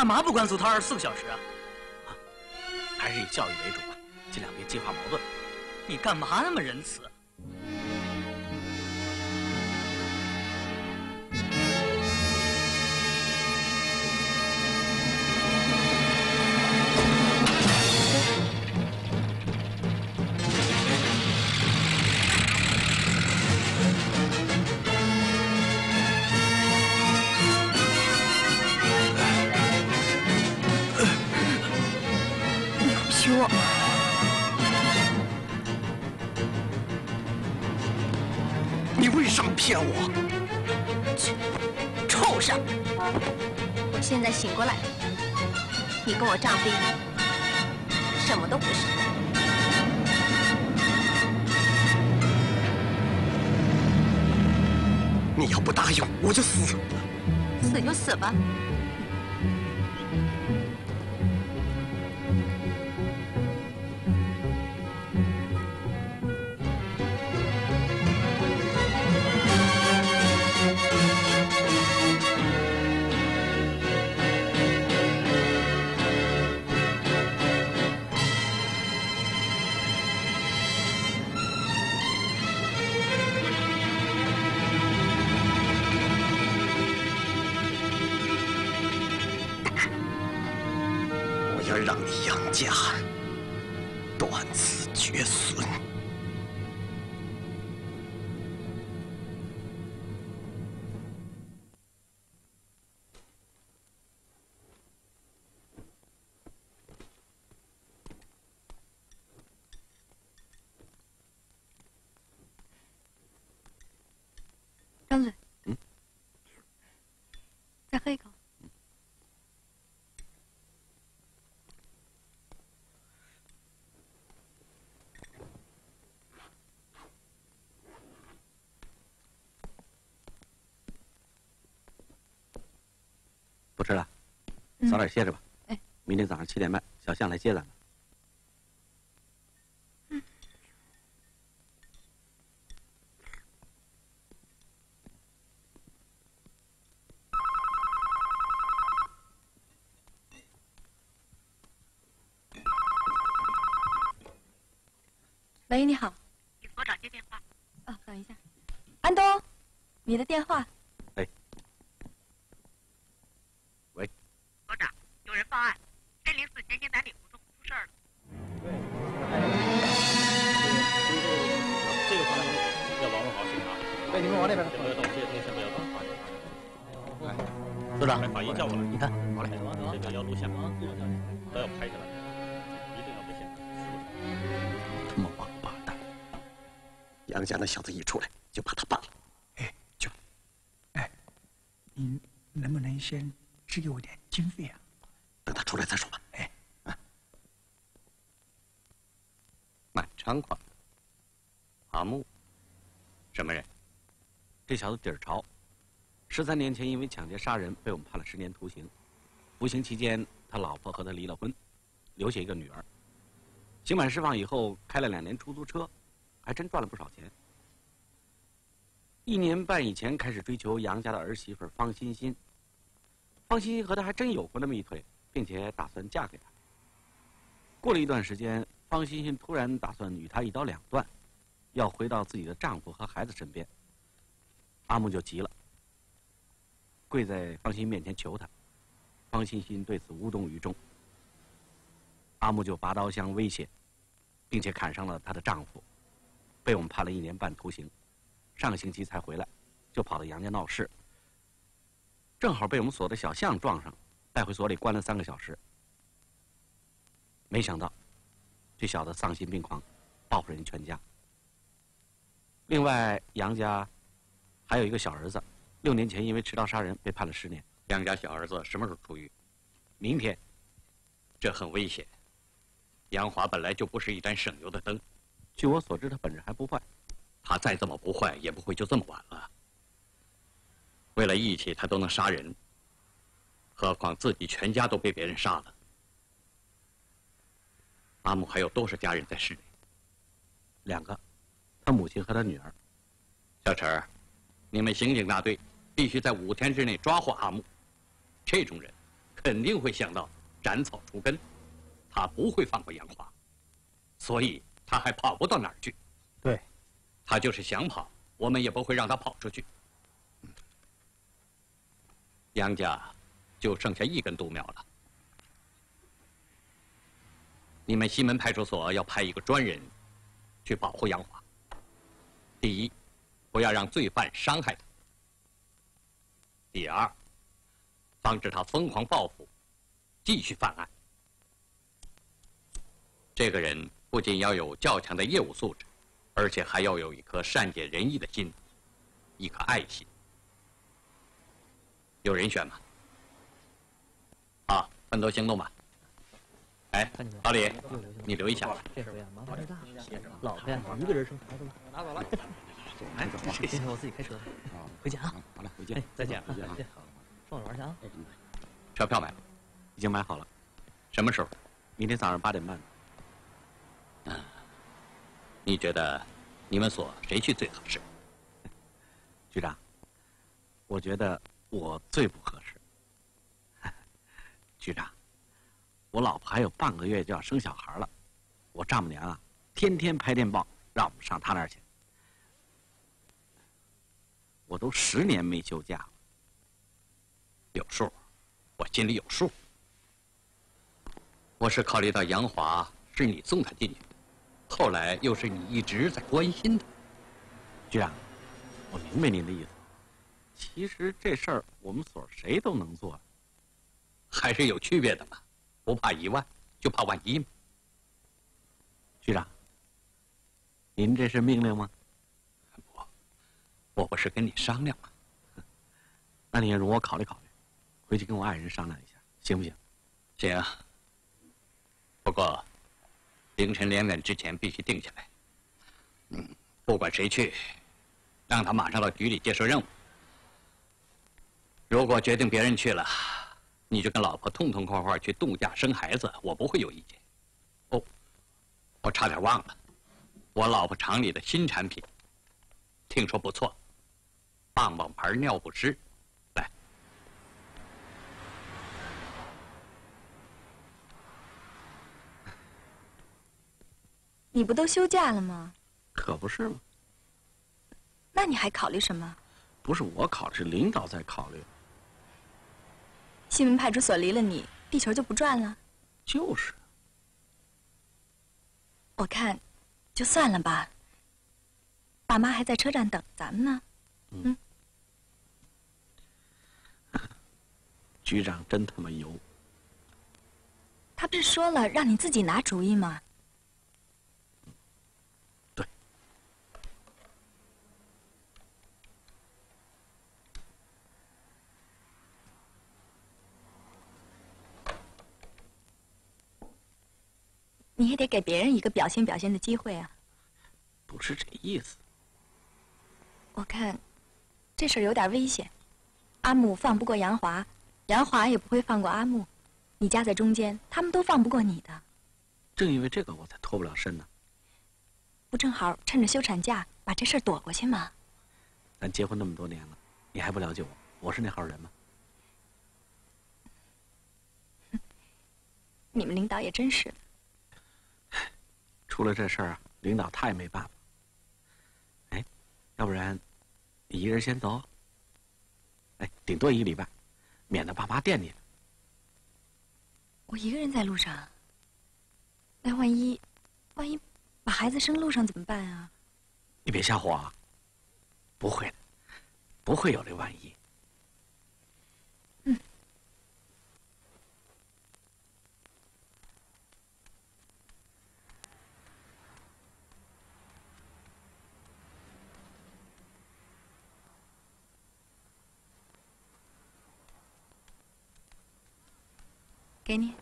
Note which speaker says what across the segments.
Speaker 1: 干嘛不关注他二十四个小时啊？
Speaker 2: 还是以教育为主吧，尽量别激化矛盾。
Speaker 1: 你干嘛那么仁慈？
Speaker 3: 你跟我丈夫一样，什么都不是。
Speaker 4: 你要不答应，我就死。
Speaker 3: 死就死吧。
Speaker 2: 早点歇着吧。
Speaker 3: 哎，
Speaker 2: 明天早上七点半，小象来接咱们。
Speaker 3: 喂，你好。
Speaker 5: 给所长接电话。
Speaker 3: 啊，等一下。安东，你的电话。
Speaker 4: 小子
Speaker 2: 底儿潮，十三年前因为抢劫杀人被我们判了十年徒刑。服刑期间，他老婆和他离了婚，留下一个女儿。刑满释放以后，开了两年出租车，还真赚了不少钱。一年半以前开始追求杨家的儿媳妇方欣欣，方欣欣和他还真有过那么一腿，并且打算嫁给他。过了一段时间，方欣欣突然打算与他一刀两断，要回到自己的丈夫和孩子身边。阿木就急了，跪在方欣面前求他，方欣欣对此无动于衷。阿木就拔刀相威胁，并且砍伤了她的丈夫，被我们判了一年半徒刑。上个星期才回来，就跑到杨家闹事，正好被我们所的小象撞上，带回所里关了三个小时。没想到，这小子丧心病狂，报复人全家。另外，杨家还有一个小儿子，六年前因为持刀杀人被判了十年。
Speaker 6: 杨家小儿子什么时候出狱？
Speaker 2: 明天，
Speaker 6: 这很危险。杨华本来就不是一盏省油的灯，
Speaker 2: 据我所知，他本质还不坏。
Speaker 6: 他再这么不坏，也不会就这么晚了。为了义气，他都能杀人，何况自己全家都被别人杀了。阿木还有多少家人在市里？
Speaker 2: 两个，他母亲和他女儿。
Speaker 6: 小陈儿，你们刑警大队必须在五天之内抓获阿木，这种人肯定会想到斩草除根，他不会放过杨华，所以他还跑不到哪儿去。
Speaker 7: 对，
Speaker 6: 他就是想跑，我们也不会让他跑出去。杨家就剩下一根独苗了。你们西门派出所要派一个专人去保护杨华。第一，不要让罪犯伤害他；第二，防止他疯狂报复，继续犯案。这个人不仅要有较强的业务素质，而且还要有一颗善解人意的心，一颗爱心。有人选吗？好，分头行动吧。哎，老李，你留一下。
Speaker 1: 这事儿呀，麻烦大了，老婆呀，一个人生孩子了，拿走了。哎，今天我自己开车，回家啊。
Speaker 2: 好嘞，回见。
Speaker 1: 哎，再见啊，
Speaker 2: 再见啊
Speaker 1: 再见。上哪玩去啊？
Speaker 6: 车票买了，
Speaker 2: 已经买好了，
Speaker 6: 什么时候？
Speaker 2: 明天早上八点半。
Speaker 6: 你觉得你们所谁去最合适？
Speaker 2: 局长，我觉得我最不合适。局长，我老婆还有半个月就要生小孩了，我丈母娘啊，天天拍电报让我们上她那儿去。我都十年没休假了，
Speaker 6: 有数，我心里有数。我是考虑到杨华是你送他进去的，后来又是你一直在关心他。
Speaker 2: 局长，我明白您的意思。其实这事儿我们所谁都能做，
Speaker 6: 还是有区别的嘛。不怕一万，就怕万一嘛。
Speaker 2: 局长，您这是命令吗？
Speaker 6: 我，不是跟你商量吗？
Speaker 2: 那你也容我考虑考虑，回去跟我爱人商量一下，行不行？
Speaker 6: 行。不过，凌晨两点之前必须定下来。嗯，不管谁去，让他马上到局里接受任务。如果决定别人去了，你就跟老婆痛痛快快去度假生孩子，我不会有意见。哦，我差点忘了，我老婆厂里的新产品，听说不错，棒棒牌尿不湿，来。
Speaker 3: 你不都休假了吗？
Speaker 2: 可不是吗？
Speaker 3: 那你还考虑什么？
Speaker 2: 不是我考虑，是领导在考虑。
Speaker 3: 西门派出所离了你，地球就不转了。
Speaker 2: 就是。
Speaker 3: 我看，就算了吧。爸妈还在车站等咱们呢。嗯。
Speaker 2: 局长真他妈油！
Speaker 3: 他不是说了让你自己拿主意吗？
Speaker 2: 对。
Speaker 3: 你也得给别人一个表现表现的机会啊！
Speaker 2: 不是这意思。
Speaker 3: 我看，这事儿有点危险。阿木放不过杨华，杨华也不会放过阿木。你夹在中间，他们都放不过你的。
Speaker 2: 正因为这个，我才脱不了身呢。
Speaker 3: 不正好趁着休产假把这事儿躲过去吗？
Speaker 2: 咱结婚那么多年了，你还不了解我？我是那号人吗？
Speaker 3: 你们领导也真是的。
Speaker 2: 出了这事儿啊，领导他也没办法。哎，要不然，你一个人先走。哎，顶多一个礼拜，免得爸妈惦记着。
Speaker 3: 我一个人在路上，那万一，万一把孩子生路上怎么办啊？
Speaker 2: 你别吓唬我啊！不会的，不会有这万一。
Speaker 3: 给你。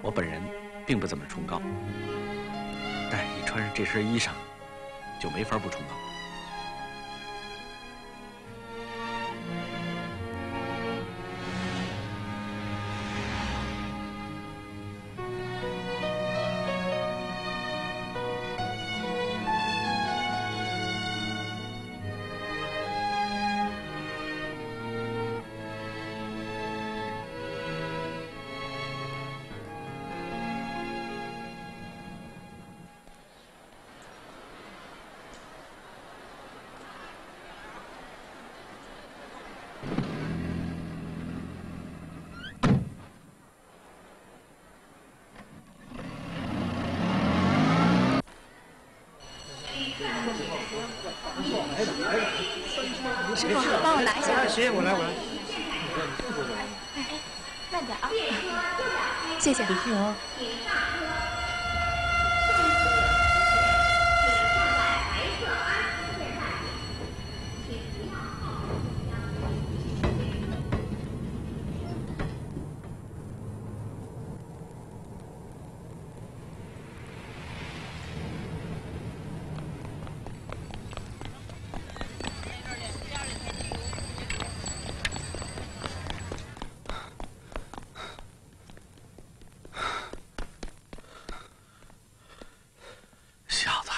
Speaker 2: 我本人并不怎么崇高，但是一穿上这身衣裳，就没法不崇高。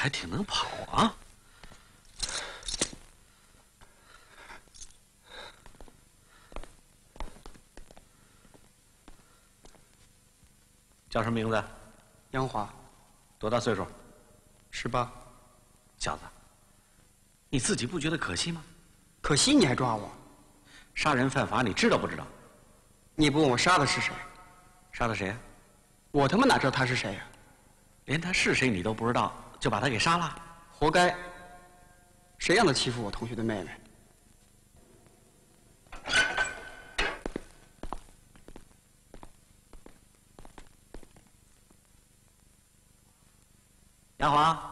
Speaker 2: 还挺能跑啊！叫什么名字？
Speaker 8: 杨华，
Speaker 2: 多大岁数？
Speaker 8: 十八。
Speaker 2: 小子，你自己不觉得可惜吗？
Speaker 8: 可惜你还抓我？
Speaker 2: 杀人犯法，你知道不知道？
Speaker 8: 你不问我杀的是谁？
Speaker 2: 杀的谁呀？
Speaker 8: 我他妈哪知道他是谁呀？
Speaker 2: 连他是谁你都不知道，就把他给杀了？
Speaker 8: 活该！谁让他欺负我同学的妹妹？
Speaker 2: 杨华，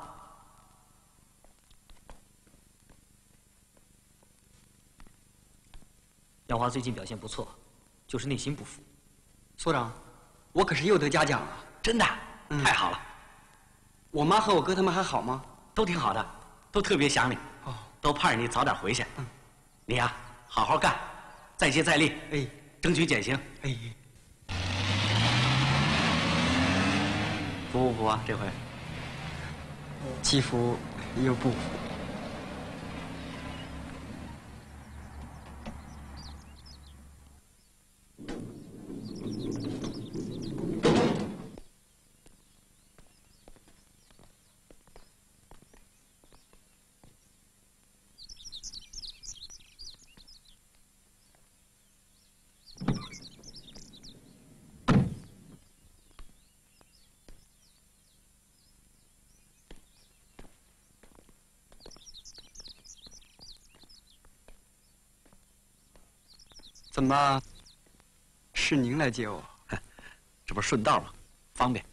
Speaker 1: 杨华最近表现不错，就是内心不服。
Speaker 8: 所长，我可是又得嘉奖了，
Speaker 2: 真的，太好了。
Speaker 8: 我妈和我哥他们还好吗？
Speaker 2: 都挺好的，都特别想你，
Speaker 8: 哦，
Speaker 2: 都盼着你早点回去。嗯，你呀，好好干，再接再厉，
Speaker 8: 哎，
Speaker 2: 争取减刑。
Speaker 8: 哎，
Speaker 2: 服不服啊？这回
Speaker 8: 既服又不服。么？是您来接我？
Speaker 2: 这不顺道吗？方便。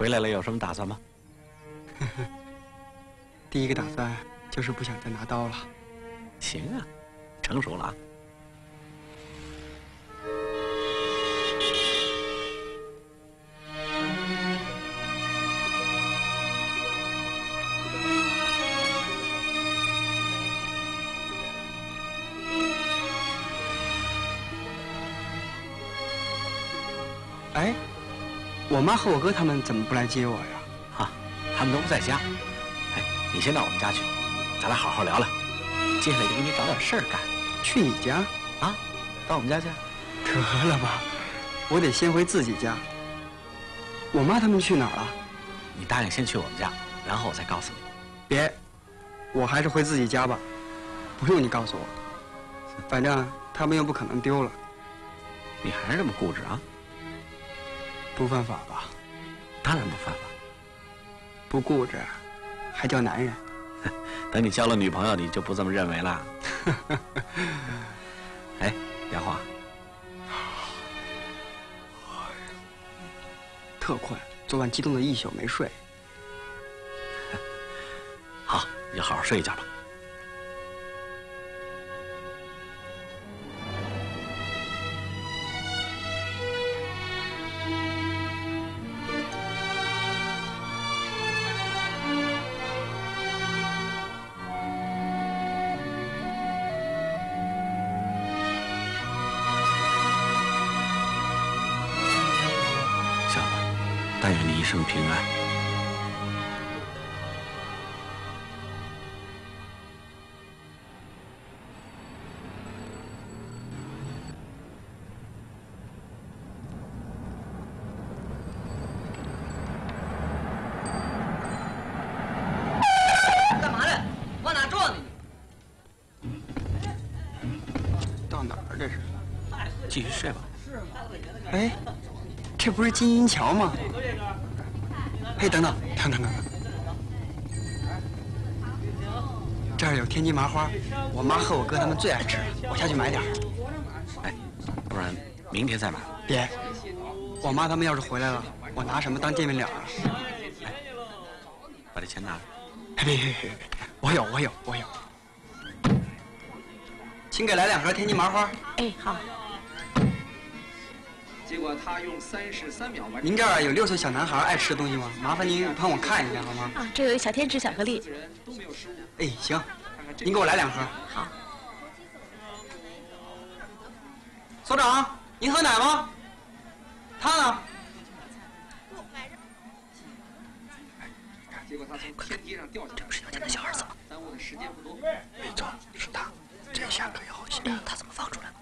Speaker 2: 回来了有什么打算吗？
Speaker 8: 第一个打算就是不想再拿刀了。
Speaker 2: 行啊，成熟了啊。
Speaker 8: 我妈和我哥他们怎么不来接我呀？
Speaker 2: 啊，他们都不在家。哎，你先到我们家去，咱俩好好聊聊。接下来就给你找点事儿干。
Speaker 8: 去你家？
Speaker 2: 啊，到我们家去。
Speaker 8: 得了吧，我得先回自己家。我妈他们去哪儿了？
Speaker 2: 你答应先去我们家，然后我再告诉你。
Speaker 8: 别，我还是回自己家吧，不用你告诉我。反正他们又不可能丢了。
Speaker 2: 你还是这么固执啊？
Speaker 8: 不犯法吧？
Speaker 2: 当然不犯法。
Speaker 8: 不固执，还叫男人？
Speaker 2: 等你交了女朋友，你就不这么认为了。哎，杨华，
Speaker 8: 特困，昨晚激动的一宿没睡。
Speaker 2: 好，你就好好睡一觉吧。平安。
Speaker 8: 干嘛呢？往哪撞呢你？到哪儿这是？
Speaker 2: 继续睡吧。
Speaker 8: 哎，这不是金银桥吗？哎，等等，等等等等，这儿有天津麻花，我妈和我哥他们最爱吃，我下去买点儿。
Speaker 2: 哎，不然明天再买。
Speaker 8: 别，我妈他们要是回来了，我拿什么当见面礼啊？
Speaker 2: 把这钱拿来。
Speaker 8: 哎别别别别，我有我有我有，请给来两盒天津麻花。
Speaker 3: 哎，好。
Speaker 9: 他用三十三秒完。
Speaker 8: 您这儿有六岁小男孩爱吃的东西吗？麻烦您帮我看一下好吗？
Speaker 3: 啊，这有小天使巧克力。
Speaker 8: 哎，行，您给我来两盒。
Speaker 3: 好。
Speaker 8: 所长，您喝奶吗？他呢？
Speaker 9: 结果他从天梯上掉下来。
Speaker 3: 这不是他家的小儿子吗？
Speaker 9: 耽误的时间不多。
Speaker 10: 没错，是他。这下可要紧
Speaker 3: 了。他怎么放出来了？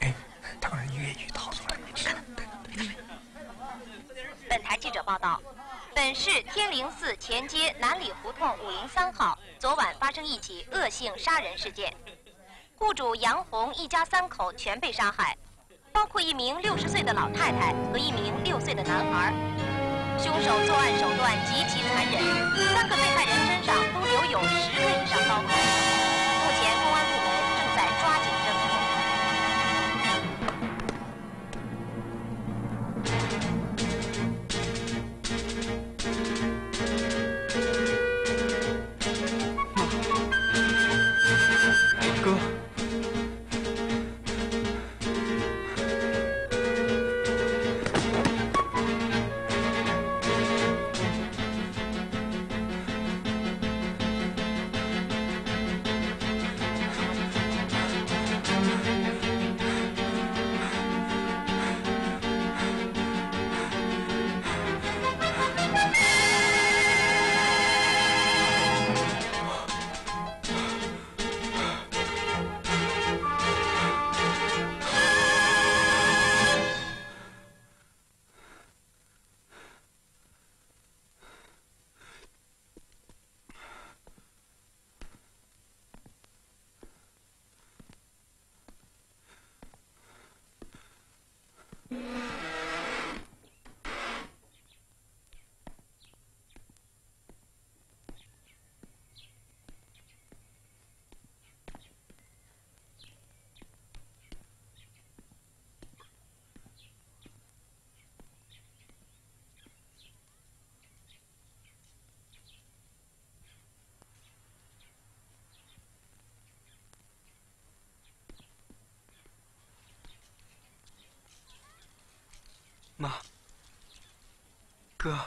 Speaker 10: 哎，当然越狱逃出来了。
Speaker 3: 你看。
Speaker 5: 本台记者报道，本市天灵寺前街南里胡同五零三号昨晚发生一起恶性杀人事件，户主杨红一家三口全被杀害，包括一名六十岁的老太太和一名六岁的男孩。凶手作案手段极其残忍，三个被害人身上都留有十个以上刀口。
Speaker 8: 妈，哥，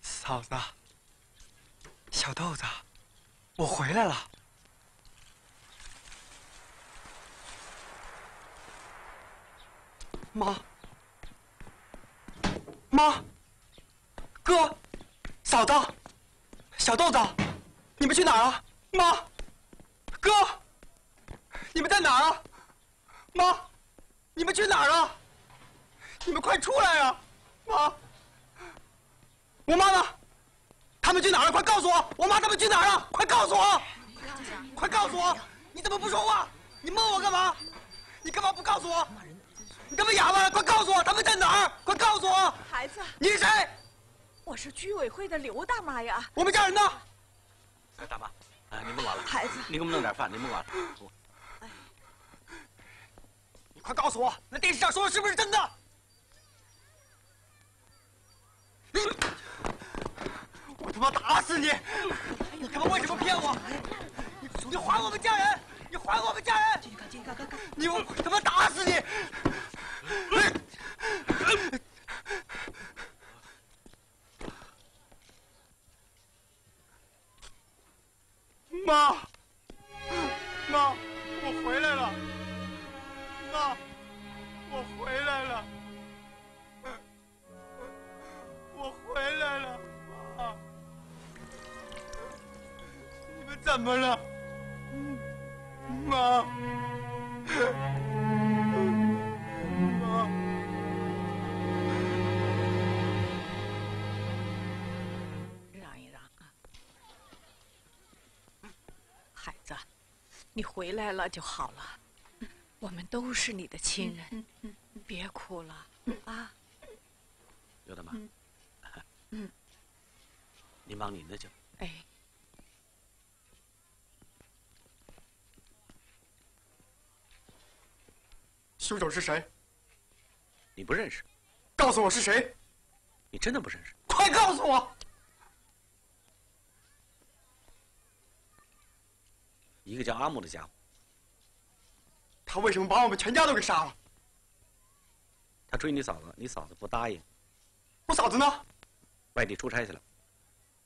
Speaker 8: 嫂子，小豆子，我回来了。妈，妈，哥，嫂子，小豆子，你们去哪儿啊？妈，哥，你们在哪儿啊？妈，你们去哪儿啊？你们快出来啊！妈，我妈呢？他们去哪儿了？快告诉我！我妈他们去哪儿了？快告诉我！快告诉我！你怎么不说话？你蒙我干嘛？你干嘛不告诉我？你干嘛哑巴？快告诉我他们在哪儿！快告诉我！
Speaker 11: 孩子，
Speaker 8: 你是谁？
Speaker 11: 我是居委会的刘大妈呀。
Speaker 8: 我们家人呢？
Speaker 2: 哎，大妈，哎，您甭管了。
Speaker 11: 孩子，
Speaker 2: 你给我们弄点饭，您甭管了。
Speaker 8: 你快告诉我，那电视上说的是不是真的？我他妈打死你！你他妈为什么骗我？你还我们家人！你还我们家人！你我他妈打死你！妈，妈，我回来了！妈，我回来了！回来了，啊！你们怎么了，妈？妈，
Speaker 11: 让一让啊！孩子，你回来了就好了。我们都是你的亲人，别哭了啊！
Speaker 2: 刘大妈，
Speaker 11: 嗯，
Speaker 2: 您忙您的去。
Speaker 11: 哎，
Speaker 8: 凶手是谁？
Speaker 2: 你不认识？
Speaker 8: 告诉我是谁？
Speaker 2: 你真的不认识？
Speaker 8: 快告诉我！
Speaker 2: 一个叫阿木的家伙，
Speaker 8: 他为什么把我们全家都给杀了？
Speaker 2: 他追你嫂子，你嫂子不答应。
Speaker 8: 我嫂子呢？
Speaker 2: 外地出差去了。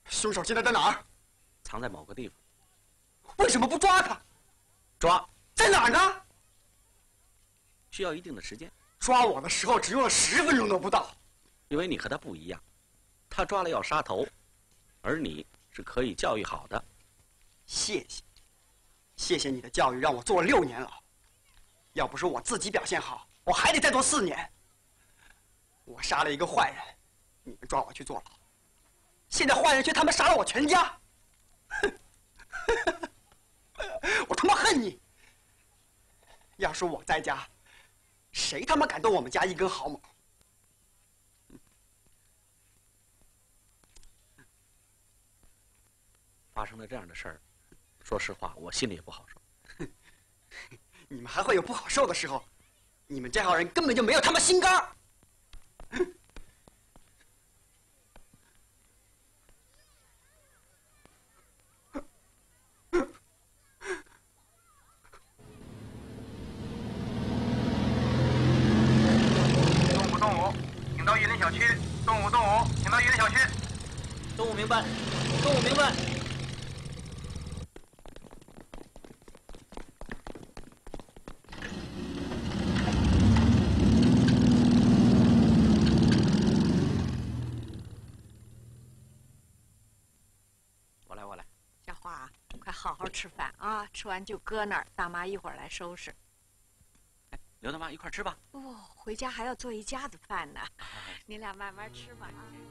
Speaker 8: 凶手现在在哪儿？
Speaker 2: 藏在某个地方。
Speaker 8: 为什么不抓他？
Speaker 2: 抓
Speaker 8: 在哪儿呢？
Speaker 2: 需要一定的时间。
Speaker 8: 抓我的时候只用了十分钟都不到。
Speaker 2: 因为你和他不一样，他抓了要杀头，而你是可以教育好的。
Speaker 8: 谢谢，谢谢你的教育，让我坐了六年牢。要不是我自己表现好，我还得再坐四年。我杀了一个坏人，你们抓我去坐牢。现在坏人却他妈杀了我全家，我他妈恨你！要是我在家，谁他妈敢动我们家一根毫毛？
Speaker 2: 发生了这样的事儿，说实话，我心里也不好受。
Speaker 8: 你们还会有不好受的时候？你们这号人根本就没有他妈心肝儿！
Speaker 12: 动物动物，请到榆林小区。动物动物，请到榆林小区。
Speaker 1: 动物明白，明白。
Speaker 2: 我来，我来。
Speaker 11: 小花，快好好吃饭啊！吃完就搁那儿，大妈一会儿来收拾。
Speaker 2: 刘大妈，一块吃吧。
Speaker 11: 哦，回家还要做一家子饭呢，你俩慢慢吃吧啊。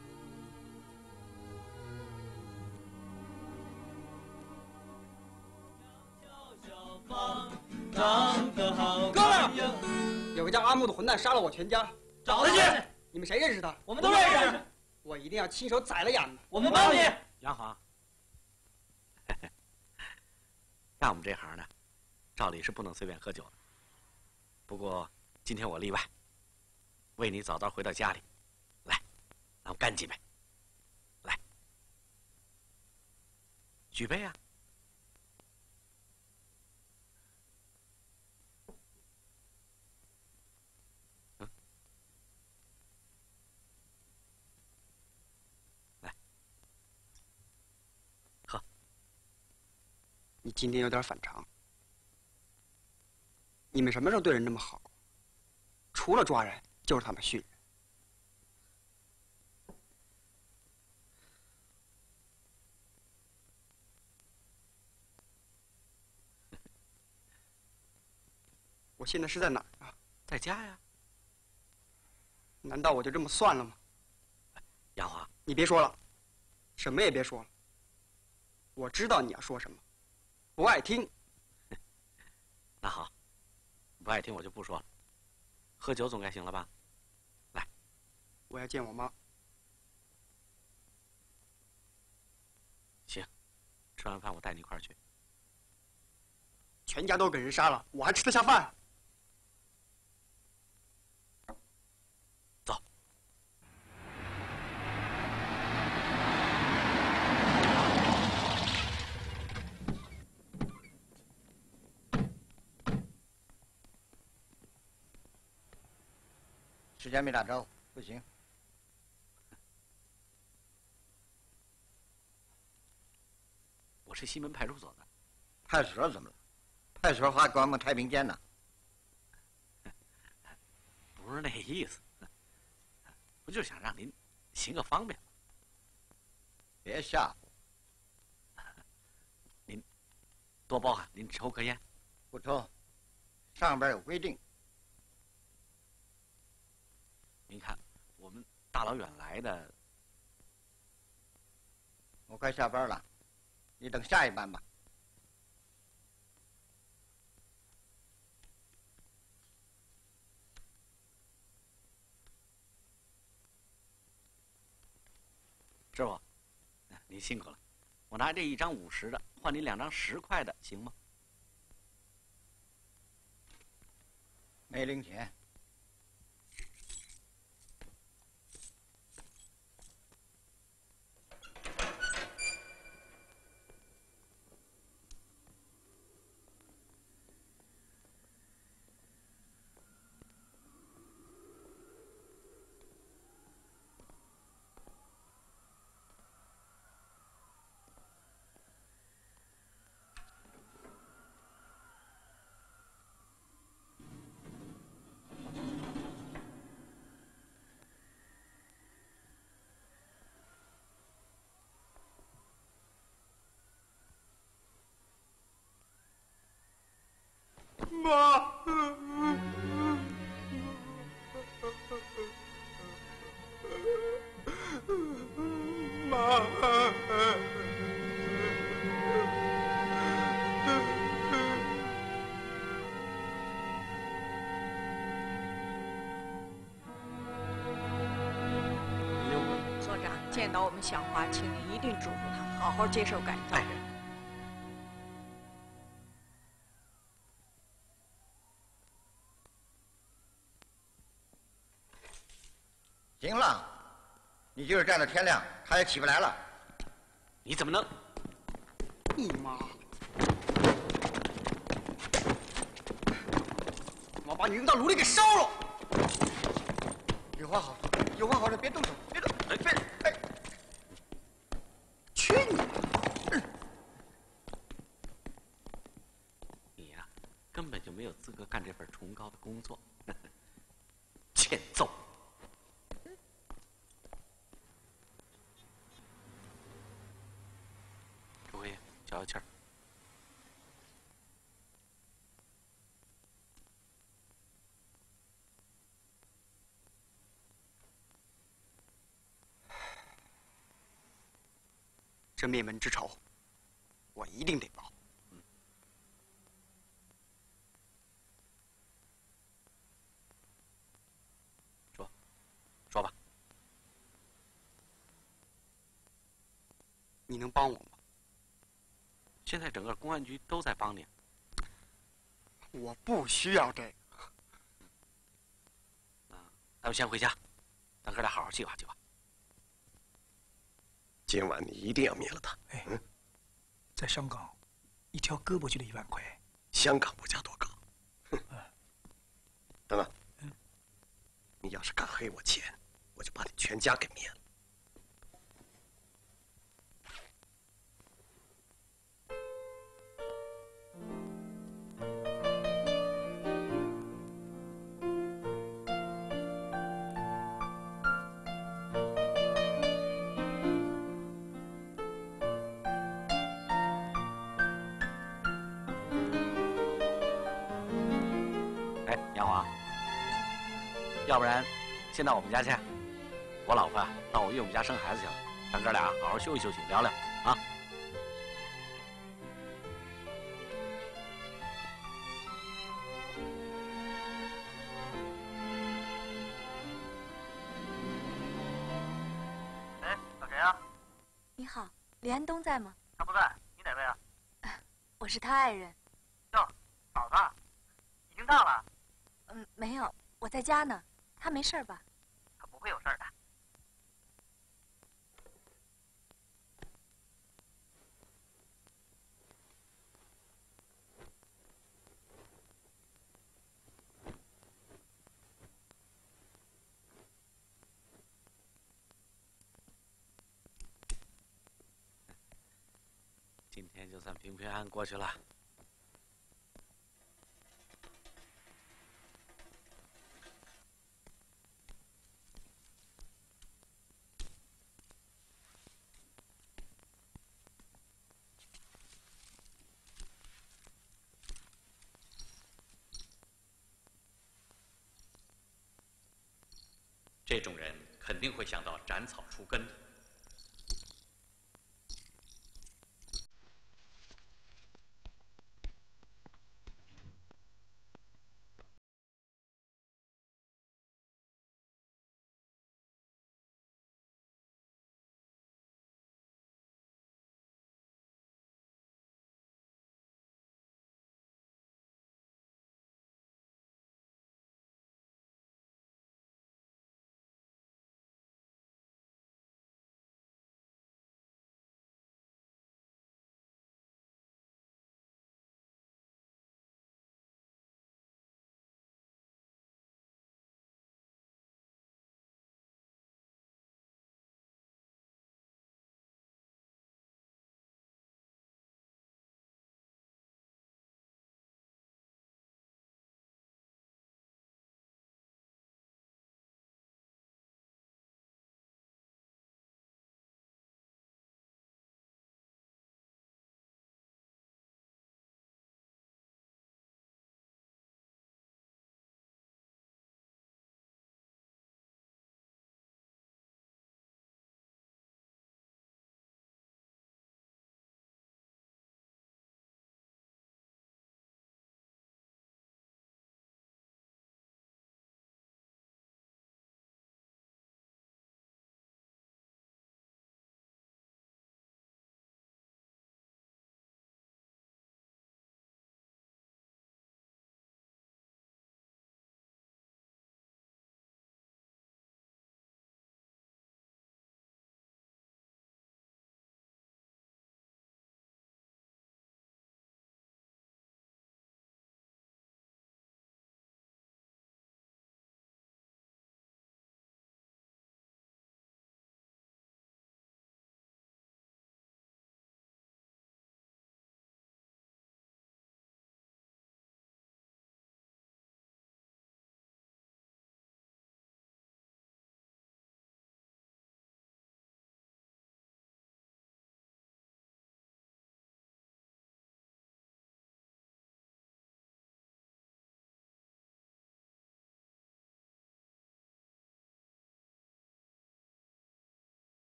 Speaker 8: 哥们儿，有个叫阿木的混蛋杀了我全家，
Speaker 1: 找他去！
Speaker 8: 你们谁认识他？
Speaker 1: 我们都认识。
Speaker 8: 我一定要亲手宰了养他。
Speaker 1: 我们帮你。
Speaker 2: 杨华，干我们这行的，照理是不能随便喝酒的。不过今天我例外，为你早早回到家里，来，咱们干几杯。来，举杯啊！
Speaker 8: 你今天有点反常。你们什么时候对人那么好？除了抓人，就是他们训人。我现在是在哪儿啊？
Speaker 2: 在家呀。
Speaker 8: 难道我就这么算了吗？
Speaker 2: 杨华，
Speaker 8: 你别说了，什么也别说了。我知道你要说什么，不爱听。
Speaker 2: 那好，不爱听我就不说了。喝酒总该行了吧？来，
Speaker 8: 我要见我妈。
Speaker 2: 行，吃完饭我带你一块儿去。
Speaker 8: 全家都给人杀了，我还吃得下饭？
Speaker 2: 走。
Speaker 13: 之前没打招呼，不行。
Speaker 2: 我是西门派出所的。
Speaker 13: 派出所怎么了？派出所还管我们太平间呢。
Speaker 2: 不是那意思，不就想让您行个方便吗。
Speaker 13: 别吓唬。
Speaker 2: 您多包涵，您抽颗烟？
Speaker 13: 不抽，上边有规定。
Speaker 2: 您看，我们大老远来的，
Speaker 13: 我快下班了，你等下一班吧。
Speaker 2: 师傅，您辛苦了。我拿这一张五十的换您两张十块的，行吗？
Speaker 13: 没零钱。
Speaker 11: 到我们小花，请你一定嘱咐他好好接受改造。
Speaker 13: 行了，你就是站到天亮，他也起不来了。
Speaker 2: 你怎么能？
Speaker 8: 你妈！我把你扔到炉里给烧了！
Speaker 13: 有话好说，有话好说，别动手，别动，
Speaker 2: 哎
Speaker 13: 别，哎，
Speaker 8: 去你的！
Speaker 2: 你呀、根本就没有资格干这份崇高工作，欠揍！周辉，消消气儿。
Speaker 8: 这灭门之仇，我一定得报。
Speaker 2: 说吧，
Speaker 8: 你能帮我吗？
Speaker 2: 现在整个公安局都在帮你。
Speaker 8: 我不需要这个。
Speaker 2: 咱们先回家，咱哥俩好好计划计划。
Speaker 4: 今晚你一定要灭了他。
Speaker 10: 哎，在香港，一条胳膊就得一万块。
Speaker 4: 香港物价多高？等等，你要是敢黑我钱，我就把你全家给灭了。
Speaker 2: 要不然先到我们家去。我老婆啊，到我岳母家生孩子去了，咱哥俩好好休息休息，聊聊啊。
Speaker 12: 哎，找谁啊？
Speaker 3: 你好，李安东在吗？
Speaker 12: 他不在，你哪位啊？
Speaker 3: 我是他爱人。
Speaker 12: 哟，嫂子，已经到了，
Speaker 3: 嗯，没有，我在家呢。他没事吧？
Speaker 12: 他不会有事的。
Speaker 2: 今天就算平平安安过去了。
Speaker 6: 这种人肯定会想到斩草除根。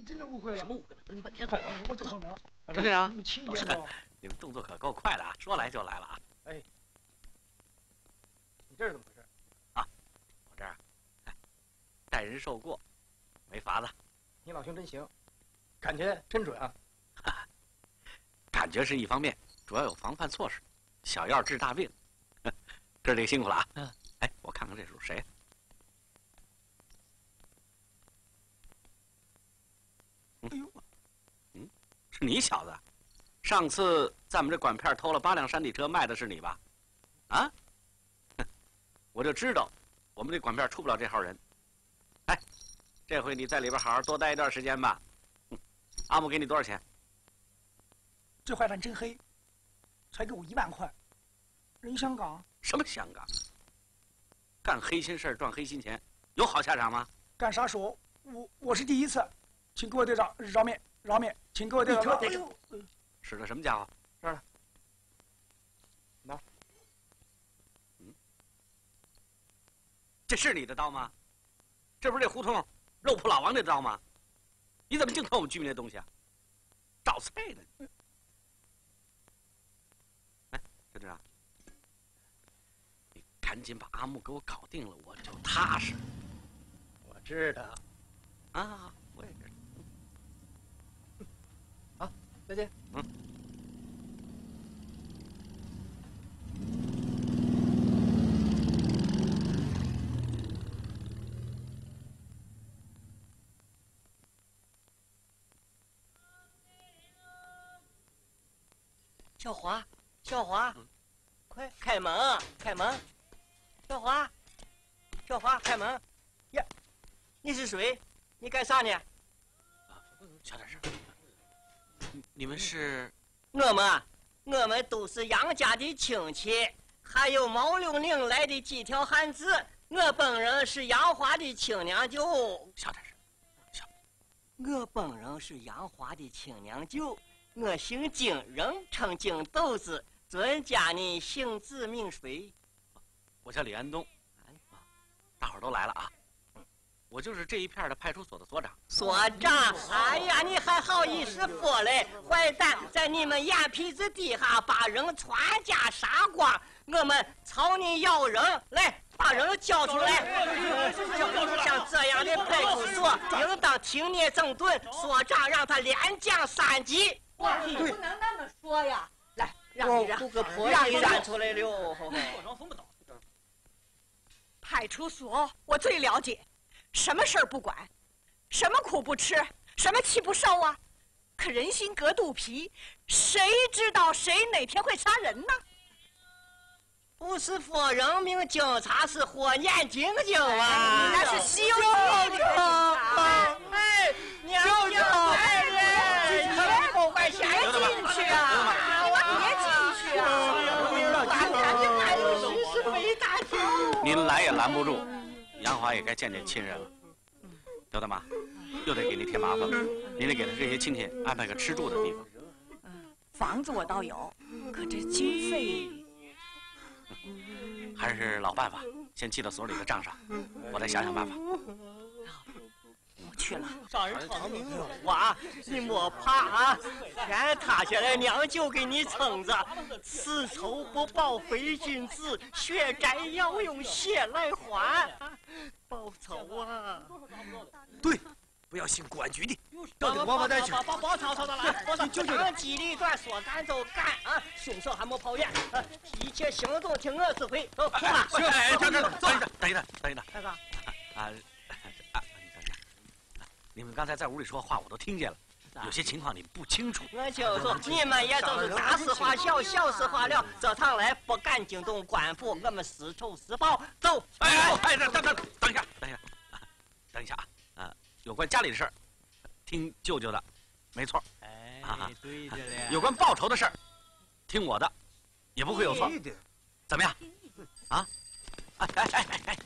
Speaker 10: 你真的误会了什么。
Speaker 2: 误会了？你半天
Speaker 10: 我走后门了。
Speaker 2: 陈队长，
Speaker 10: 你轻一点吧。
Speaker 2: 你们动作可够快的啊！说来就来了啊！
Speaker 8: 哎，你这是怎么回事？
Speaker 2: 啊，我这儿，待人受过，没法子。
Speaker 8: 你老兄真行，感觉真准啊！
Speaker 2: 感觉是一方面，主要有防范措施，小药治大病。哥几个辛苦了啊！嗯。哎，我看看这属谁？
Speaker 10: 哎呦，
Speaker 2: 嗯，是你小子。上次在我们这管片偷了八辆山地车，卖的是你吧？啊？我就知道，我们这管片出不了这号人。哎，这回你在里边好好多待一段时间吧。阿木给你多少钱？
Speaker 10: 这坏蛋真黑，才给我一万块。人香港？
Speaker 2: 什么香港？干黑心事赚黑心钱，有好下场吗？
Speaker 10: 干杀手？我我是第一次，请各位队长饶命饶命，请各位队长。
Speaker 2: 使的什么家伙？
Speaker 8: 这儿呢。拿。
Speaker 2: 嗯，这是你的刀吗？这不是这胡同肉铺老王那刀吗？你怎么净偷我们居民的东西啊？找菜呢！哎，陈队长，你赶紧把阿木给我搞定了，我就踏实。
Speaker 8: 我知道。
Speaker 2: 啊，我也知
Speaker 8: 道。好，再见。
Speaker 2: 嗯。
Speaker 14: 小华，小华，快开门啊！开门！小华，小华，开门！呀，你是谁？你干啥呢？
Speaker 2: 啊小点声。你们是？
Speaker 14: 我们，我们都是杨家的亲戚，还有毛玲玲来的几条汉子。我本人是杨华的亲娘舅。
Speaker 2: 小点声，小。
Speaker 14: 我本人是杨华的亲娘舅，我姓金，人称金豆子。尊家呢姓字名谁？
Speaker 2: 我叫李安东。大伙儿都来了啊！我就是这一片的派出所的所长。
Speaker 14: 所长，哎呀，你还好意思说嘞？坏蛋，在你们眼皮子底下把人全家杀光，我们朝你要人，来把人交出来。像这样的派出所，应当停业整顿。所长让他连降三级。
Speaker 11: 不能那么说呀！来，让
Speaker 14: 我
Speaker 11: 一让，让一让
Speaker 14: 出来了。
Speaker 11: 派出所我最了解，什么事儿不管，什么苦不吃，什么气不受啊？可人心隔肚皮，谁知道谁哪天会杀人呢？
Speaker 14: 不是佛人命，警察是火眼金睛啊！
Speaker 11: 那是西游记里的警
Speaker 14: 察。哎，娘家来人，你不管先进去啊！别进去啊！大家就还有虚是非大条。
Speaker 2: 您拦也拦不住，杨华也该见见亲人了。刘大妈，又得给您添麻烦了，您得给他这些亲戚安排个吃住的地方。
Speaker 11: 房子我倒有，可这经费……
Speaker 2: 还是老办法，先记到所里的账上，我再想想办法。
Speaker 11: 我去了。
Speaker 14: 杀人偿命啊！娃，你莫怕啊，天塌下来娘就给你撑着。此仇不报非君子，血债要用血来还。报仇啊！
Speaker 4: 对，不要信公安局的，
Speaker 14: 要
Speaker 4: 要给王八蛋去。
Speaker 14: 报报报曹操的来，我说当机立断，说干就干啊！凶手还没跑远，啊一切行动听我指挥，走，出发。
Speaker 2: 行，哎，等一等，等一等，等一等。
Speaker 14: 干啥？
Speaker 2: 啊啊！你们刚才在屋里说话，我都听见了，有些情况你不清楚。
Speaker 14: 我就说，你们也都是大事化小，小事化了。这趟来不敢惊动官府，我们私仇私报。走！
Speaker 2: 哎哎哎，等等等，等一下，等一下，等一下啊！啊，有关家里的事儿，听舅舅的，没错。
Speaker 14: 哎
Speaker 2: 啊，
Speaker 14: 对着嘞。
Speaker 2: 有关报仇的事儿，听我的，也不会有错。怎么样？啊？哎哎哎哎哎！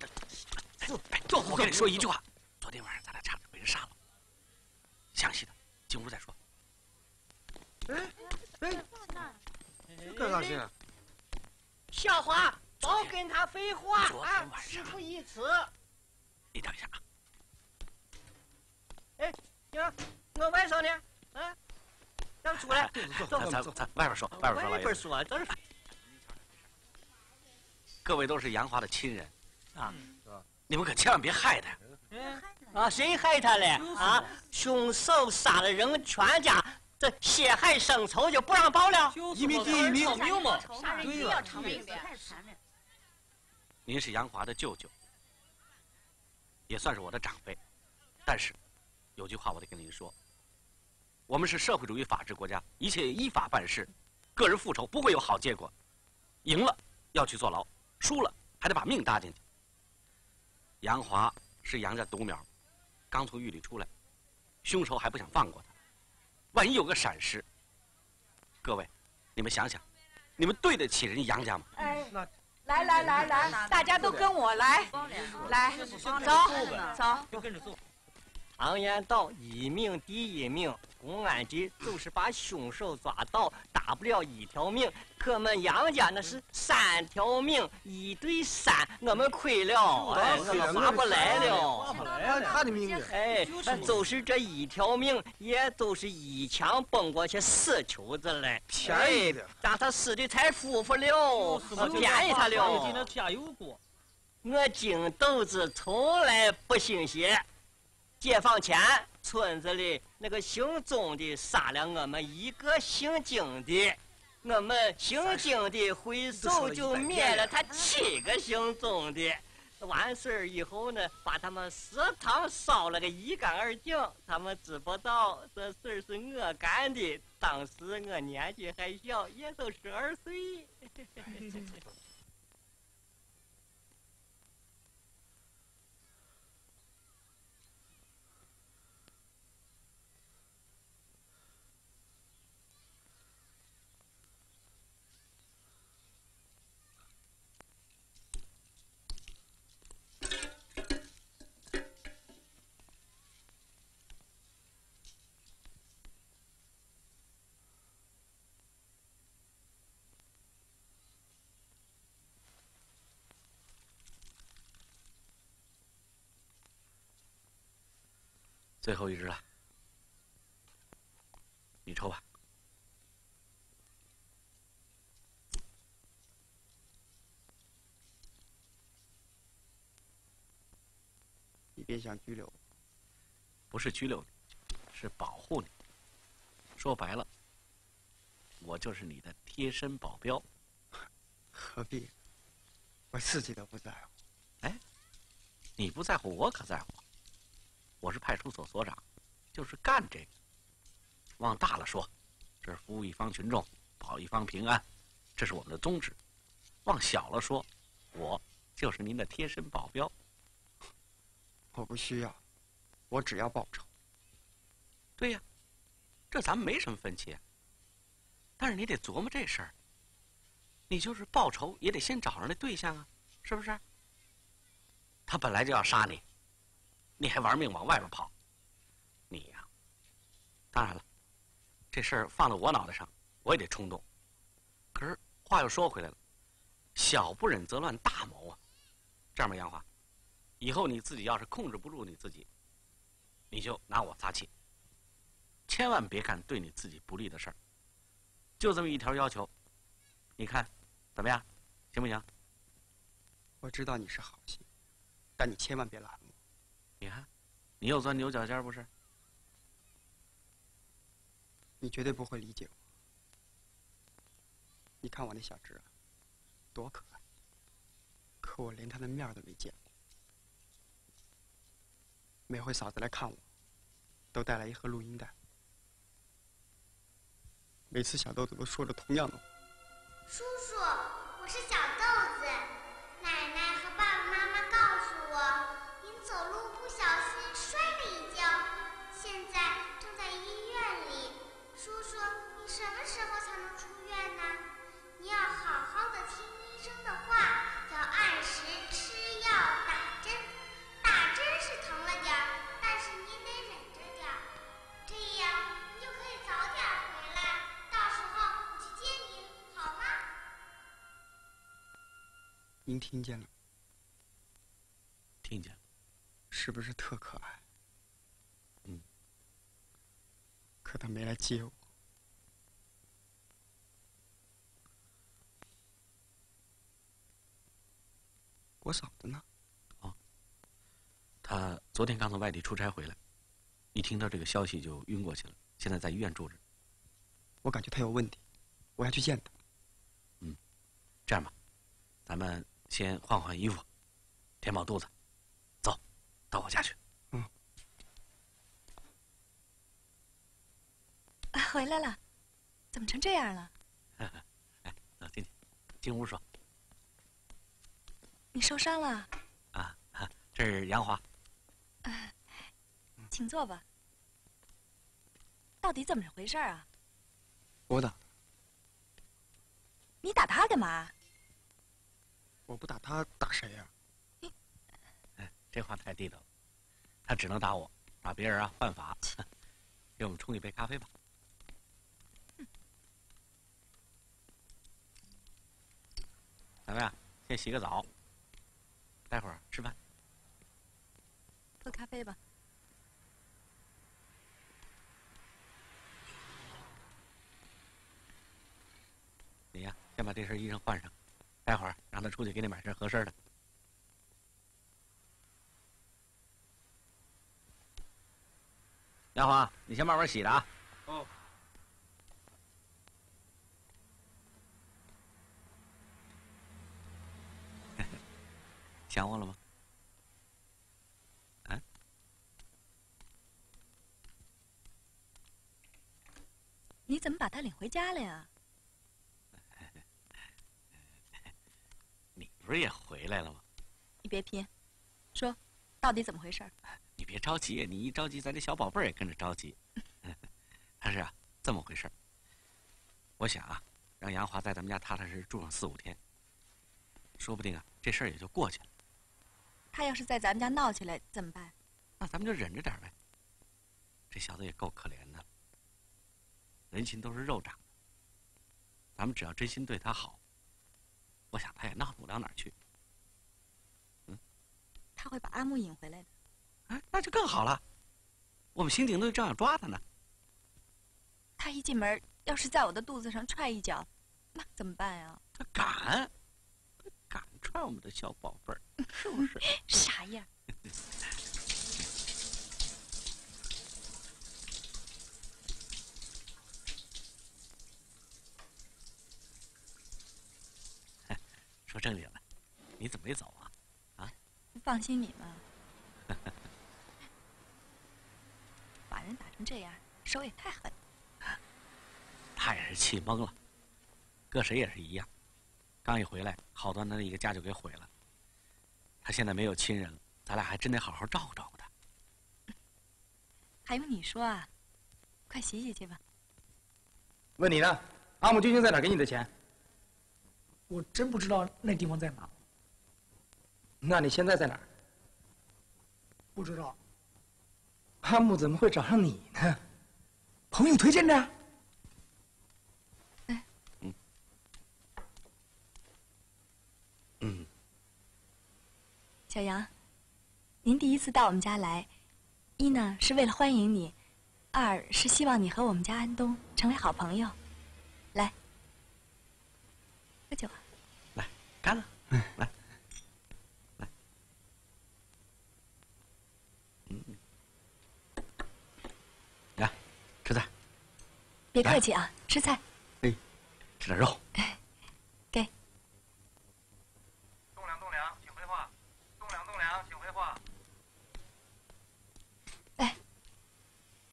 Speaker 2: 坐，坐！我跟你说一句话，昨天晚上咱俩差点被人杀了。详细的，进屋再说。
Speaker 4: 哎哎，干啥去？
Speaker 14: 小华，别跟他废话
Speaker 2: 昨
Speaker 14: 啊
Speaker 2: 天！晚上
Speaker 14: 事不宜迟。
Speaker 2: 你等一下啊。
Speaker 14: 哎，你看我外甥呢？啊，让出来，走
Speaker 2: 咱咱咱外边说，外边说，
Speaker 14: 外边说，这是
Speaker 2: 各位都是杨华的亲人
Speaker 14: 啊，
Speaker 2: 你们可千万别害他。
Speaker 14: 啊，谁害他了？啊，凶手杀了人全家，这血海深仇就不让报了？
Speaker 4: 一命抵一命
Speaker 14: 嘛。
Speaker 11: 杀人一定要偿命的。
Speaker 2: 您是杨华的舅舅，也算是我的长辈，但是有句话我得跟您说：我们是社会主义法治国家，一切依法办事，个人复仇不会有好结果。赢了要去坐牢，输了还得把命搭进去。杨华是杨家独苗，刚从狱里出来，凶手还不想放过他，万一有个闪失，各位，你们想想，你们对得起人家杨家吗？
Speaker 11: 哎，来来来来，大家都跟我来，来，走走。
Speaker 7: 就跟着做。
Speaker 14: 常言道：“一命抵一命。”公安局就是把凶手抓到，打不了一条命。可我们杨家那是三条命，一对三，我们亏了，哎，我们划不来了。
Speaker 4: 划不来呀，他的命啊！
Speaker 14: 哎，就是这一条命，也都是一枪崩过去死球子了。
Speaker 4: 便宜的，
Speaker 14: 让他死的太舒服了，便宜他了。我金豆子从来不信邪。解放前，村子里那个姓钟的杀了我们一个姓金的，我们姓金的回手就灭了他七个姓钟的。完事儿以后呢，把他们食堂烧了个一干二净。他们知不道这事儿是我干的。当时我年纪还小，也就十二岁。
Speaker 2: 最后一支了，你抽吧。
Speaker 8: 你别想拘留我，
Speaker 2: 不是拘留你，是保护你。说白了，我就是你的贴身保镖。
Speaker 8: 何必？我自己都不在乎。
Speaker 2: 哎，你不在乎，我可在乎。我是派出所所长，就是干这个。往大了说，这是服务一方群众，保一方平安，这是我们的宗旨；往小了说，我就是您的贴身保镖。
Speaker 8: 我不需要，我只要报酬。
Speaker 2: 对呀，这咱们没什么分歧。啊但是你得琢磨这事儿。你就是报仇，也得先找着那对象啊，是不是？他本来就要杀你，你还玩命往外边跑，你呀。当然了，这事儿放在我脑袋上，我也得冲动。可是话又说回来了，小不忍则乱大谋啊。这样吧，杨华，以后你自己要是控制不住你自己，你就拿我撒气，千万别干对你自己不利的事儿。就这么一条要求，你看怎么样？行不行？
Speaker 8: 我知道你是好心，但你千万别拦我。
Speaker 2: 你看，你又钻牛角尖不是？
Speaker 8: 你绝对不会理解我。你看我那小侄儿，多可爱，可我连他的面都没见过。每回嫂子来看我，都带来一盒录音带。每次小豆子都说着同样的话。
Speaker 15: 叔叔，我是小豆子。你要好好的听医生的话，要按时吃药打针。打针是疼了点儿，但是你得忍着点儿，这样你就可以早点回来。到时候我去接你，好吗？
Speaker 8: 您听见了？
Speaker 2: 听见了。
Speaker 8: 是不是特可爱？
Speaker 2: 嗯。
Speaker 8: 可他没来接我。我嫂子呢？
Speaker 2: 哦，她昨天刚从外地出差回来，一听到这个消息就晕过去了，现在在医院住着。
Speaker 8: 我感觉她有问题，我要去见她。
Speaker 2: 嗯，这样吧，咱们先换换衣服，填饱肚子，走，到我家去。
Speaker 8: 嗯。
Speaker 3: 啊，回来了，怎么成这样了？
Speaker 2: 哎，走进去，进屋说。
Speaker 3: 你受伤了？
Speaker 2: 啊啊，这是杨华。
Speaker 3: 啊，请坐吧。到底怎么回事啊？
Speaker 8: 我打。
Speaker 3: 你打他干嘛？
Speaker 8: 我不打他，打谁呀？
Speaker 2: 哎，这话太地道了。他只能打我，打别人啊犯法。给我们冲一杯咖啡吧。咱们呀，先洗个澡。待会儿吃饭，
Speaker 3: 喝咖啡吧。
Speaker 2: 你呀，先把这身衣裳换上，待会儿让他出去给你买身合身的。杨华，你先慢慢洗着啊。
Speaker 8: 哦。
Speaker 2: 想我了吗？啊？
Speaker 3: 你怎么把他领回家了呀？
Speaker 2: 你不是也回来了吗？
Speaker 3: 你别贫，说，到底怎么回事？
Speaker 2: 你别着急，你一着急，咱这小宝贝儿也跟着着急。他是啊，这么回事我想啊，让杨华在咱们家踏踏实实住上四五天，说不定啊，这事儿也就过去了。
Speaker 3: 他要是在咱们家闹起来怎么办？
Speaker 2: 那咱们就忍着点呗。这小子也够可怜的，人心都是肉长的。咱们只要真心对他好，我想他也闹不了哪儿去。
Speaker 3: 嗯，他会把阿木引回来的。
Speaker 2: 哎，那就更好了。我们刑警队正要抓他呢。
Speaker 3: 他一进门，要是在我的肚子上踹一脚，那怎么办呀？
Speaker 2: 他敢，他敢踹我们的小宝贝儿，是不是？
Speaker 3: 傻样。
Speaker 2: 说正经的，你怎么没走啊？啊？
Speaker 3: 放心你嘛，把人打成这样，手也太狠了。
Speaker 2: 他也是气懵了，搁谁也是一样。刚一回来，好端端的一个家就给毁了。他现在没有亲人了，咱俩还真得好好照顾照顾他。
Speaker 3: 还用你说啊？快洗洗去吧。
Speaker 8: 问你呢？阿木究竟在哪给你的钱？
Speaker 10: 我真不知道那地方在哪。
Speaker 8: 那你现在在哪儿？
Speaker 10: 不知道。
Speaker 8: 阿木怎么会找上你呢？
Speaker 10: 朋友推荐的。
Speaker 3: 哎。
Speaker 2: 嗯。嗯。
Speaker 3: 小杨，您第一次到我们家来，一呢是为了欢迎你，二是希望你和我们家安东成为好朋友。来，喝酒啊！
Speaker 2: 来，干了，来，来，嗯，来，吃菜。
Speaker 3: 别客气啊，吃菜。
Speaker 2: 哎，吃点肉。
Speaker 3: 给。
Speaker 12: 栋梁，栋梁，请回话。栋梁，栋梁，请回话。
Speaker 3: 来，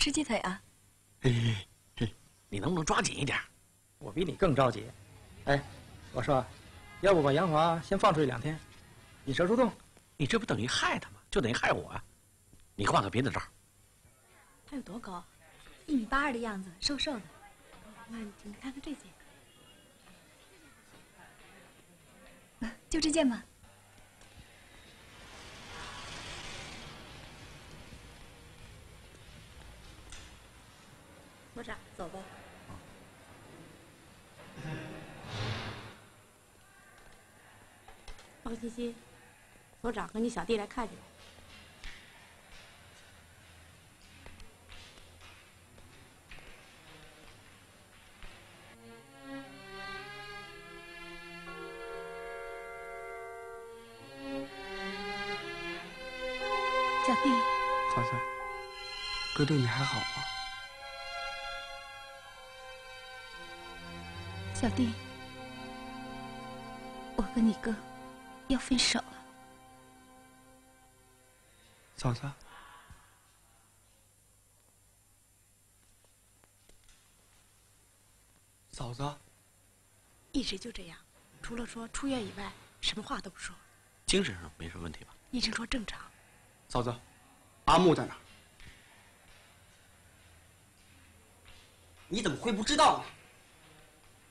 Speaker 3: 吃鸡腿啊！
Speaker 2: 哎，你能不能抓紧一点？
Speaker 8: 我比你更着急。哎，我说，要不把杨华先放出去两天，引蛇出洞？
Speaker 2: 你这不等于害他吗？就等于害我啊！你换个别的招。
Speaker 3: 他有多高？一米八二的样子，瘦瘦的。那你看看这件，就这件吧。
Speaker 16: 所长，走吧。方欣欣，所长和你小弟来看你。
Speaker 3: 小弟，
Speaker 8: 嫂子，哥对你还好吗？
Speaker 3: 小弟，我和你哥要分手了。
Speaker 8: 嫂子，嫂子，
Speaker 16: 一直就这样，除了说出院以外，什么话都不说。
Speaker 2: 精神上没什么问题吧？
Speaker 16: 医生说正常。
Speaker 8: 嫂子，阿木在哪儿？你怎么会不知道呢？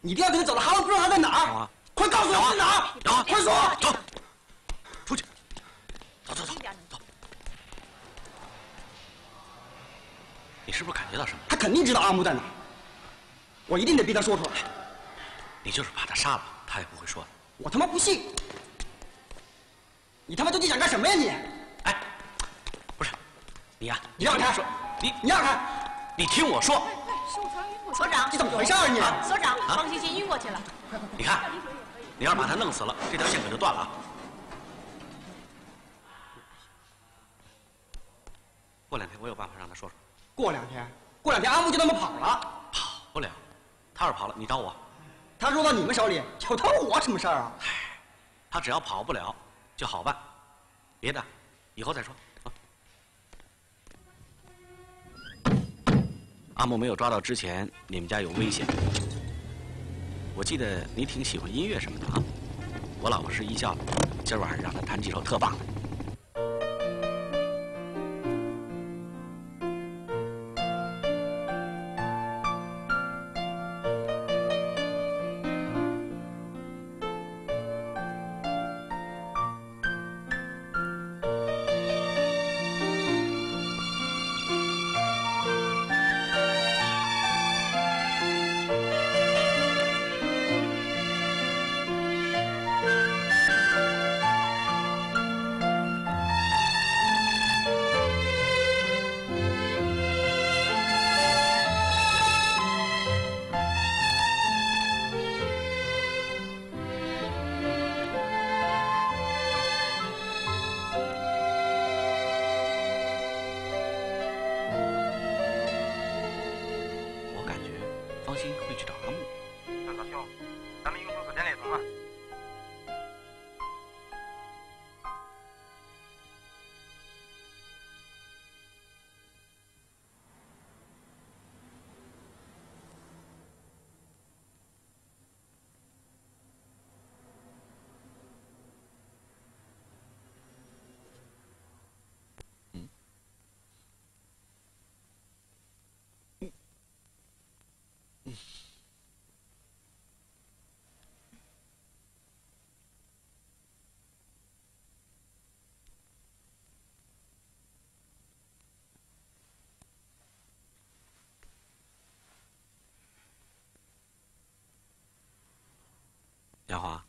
Speaker 8: 你一定要跟他走了哈喽，不知道他在哪儿？快告诉我在哪儿！快说！
Speaker 2: 走，出去，走走走走。你是不是感觉到什么？
Speaker 8: 他肯定知道阿木在哪儿，我一定得逼他说出来。
Speaker 2: 你就是把他杀了他也不会说的。
Speaker 8: 我他妈不信！你他妈究竟想干什么呀你？
Speaker 2: 哎，不是你呀，
Speaker 8: 你让开！
Speaker 2: 你
Speaker 8: 你让开！
Speaker 2: 你听我说。
Speaker 16: 所长，
Speaker 8: 你怎么回事啊你？
Speaker 16: 所长，方欣欣晕过去了。
Speaker 2: 你看，你要是把他弄死了，这条线可就断了啊。过两天我有办法让他说说。
Speaker 8: 过两天，过两天阿木就那么跑了？
Speaker 2: 跑不了，他要是跑了，你找我。
Speaker 8: 他落到你们手里，有他我什么事儿啊？
Speaker 2: 他只要跑不了，就好办。别的，以后再说。阿木没有抓到之前，你们家有危险。我记得你挺喜欢音乐什么的啊。我老婆是艺校的，今晚上让她弹几首特棒的。杨华，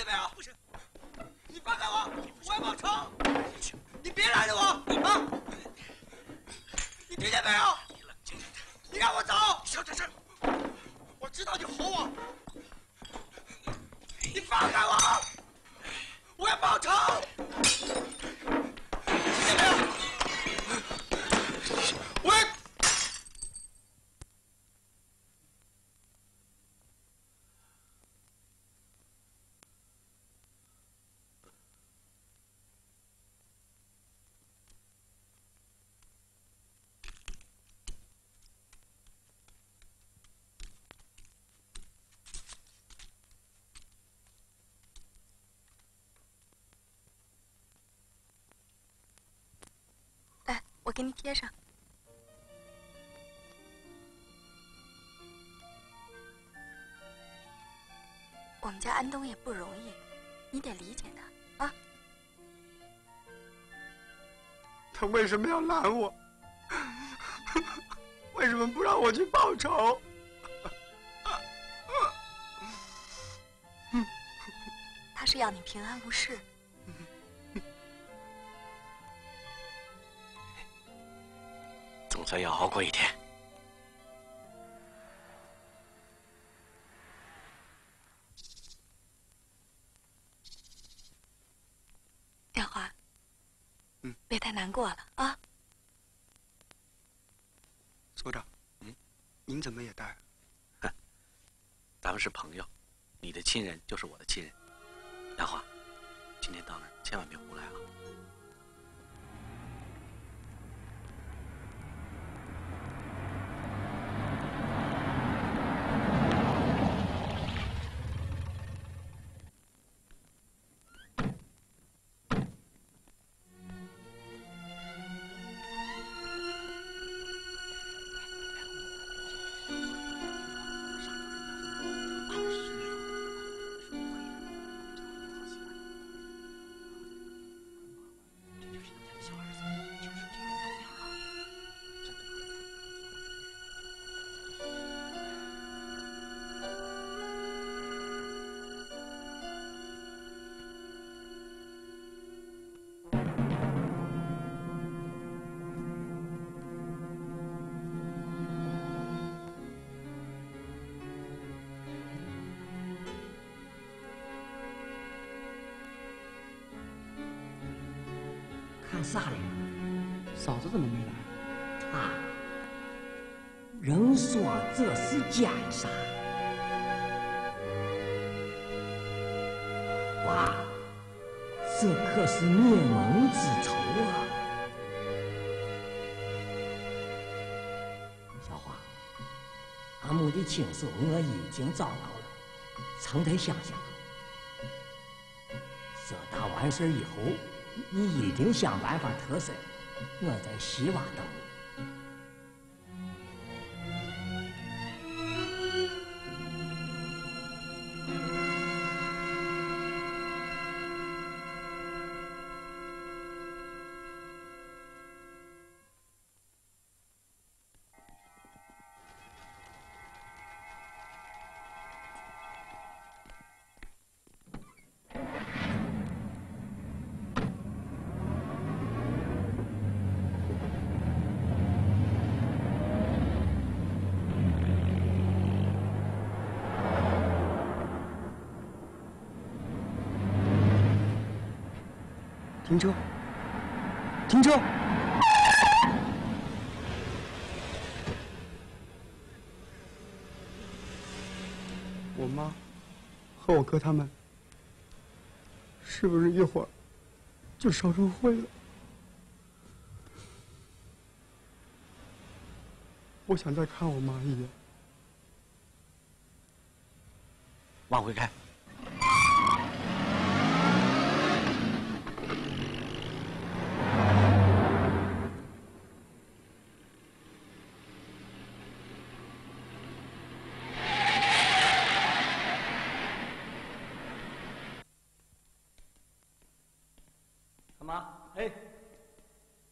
Speaker 8: 见没有？不行，你放开我，我要报仇！你别拦着我啊！你听见没有？你冷静点，你让我走！小点声，我知道你吼我，你放开我，我要报仇！听见没有？我要。
Speaker 3: 来，我给你贴上。我们家安东也不容易，你得理解他啊。
Speaker 8: 他为什么要拦我？为什么不让我去报仇？
Speaker 3: 他是要你平安无事。
Speaker 2: 算要熬过一天。
Speaker 3: 杨华，嗯，别太难过了啊。
Speaker 8: 所长，嗯，您怎么也带？
Speaker 2: 咱们是朋友，你的亲人就是我的亲人。杨华，今天到那儿千万别胡来啊！
Speaker 17: 啥嘞？
Speaker 1: 嫂子怎么没来？
Speaker 17: 啊，人说这是奸杀，哇，这可是灭门之仇啊！小华，阿木的亲属我已经找到了，常在乡下，这打完事以后，你一定想办法脱身，我在西洼等
Speaker 8: 哥他们是不是一会儿就烧成灰了？我想再看我妈一眼。
Speaker 2: 往回开。
Speaker 14: 干嘛？哎，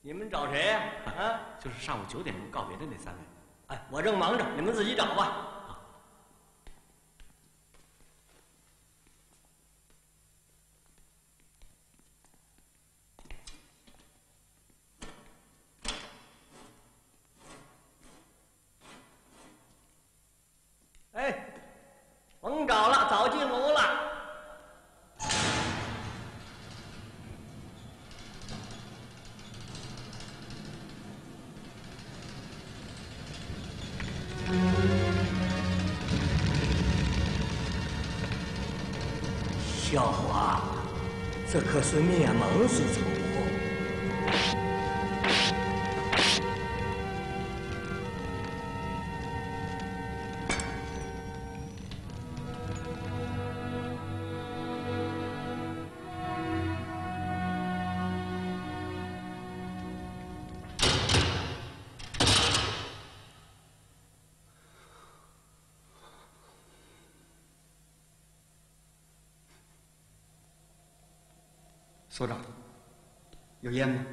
Speaker 14: 你们找谁呀？啊，
Speaker 2: 就是上午九点钟告别的那三位。
Speaker 14: 哎，我正忙着，你们自己找吧。
Speaker 17: 是灭门之
Speaker 8: 所长，有烟吗？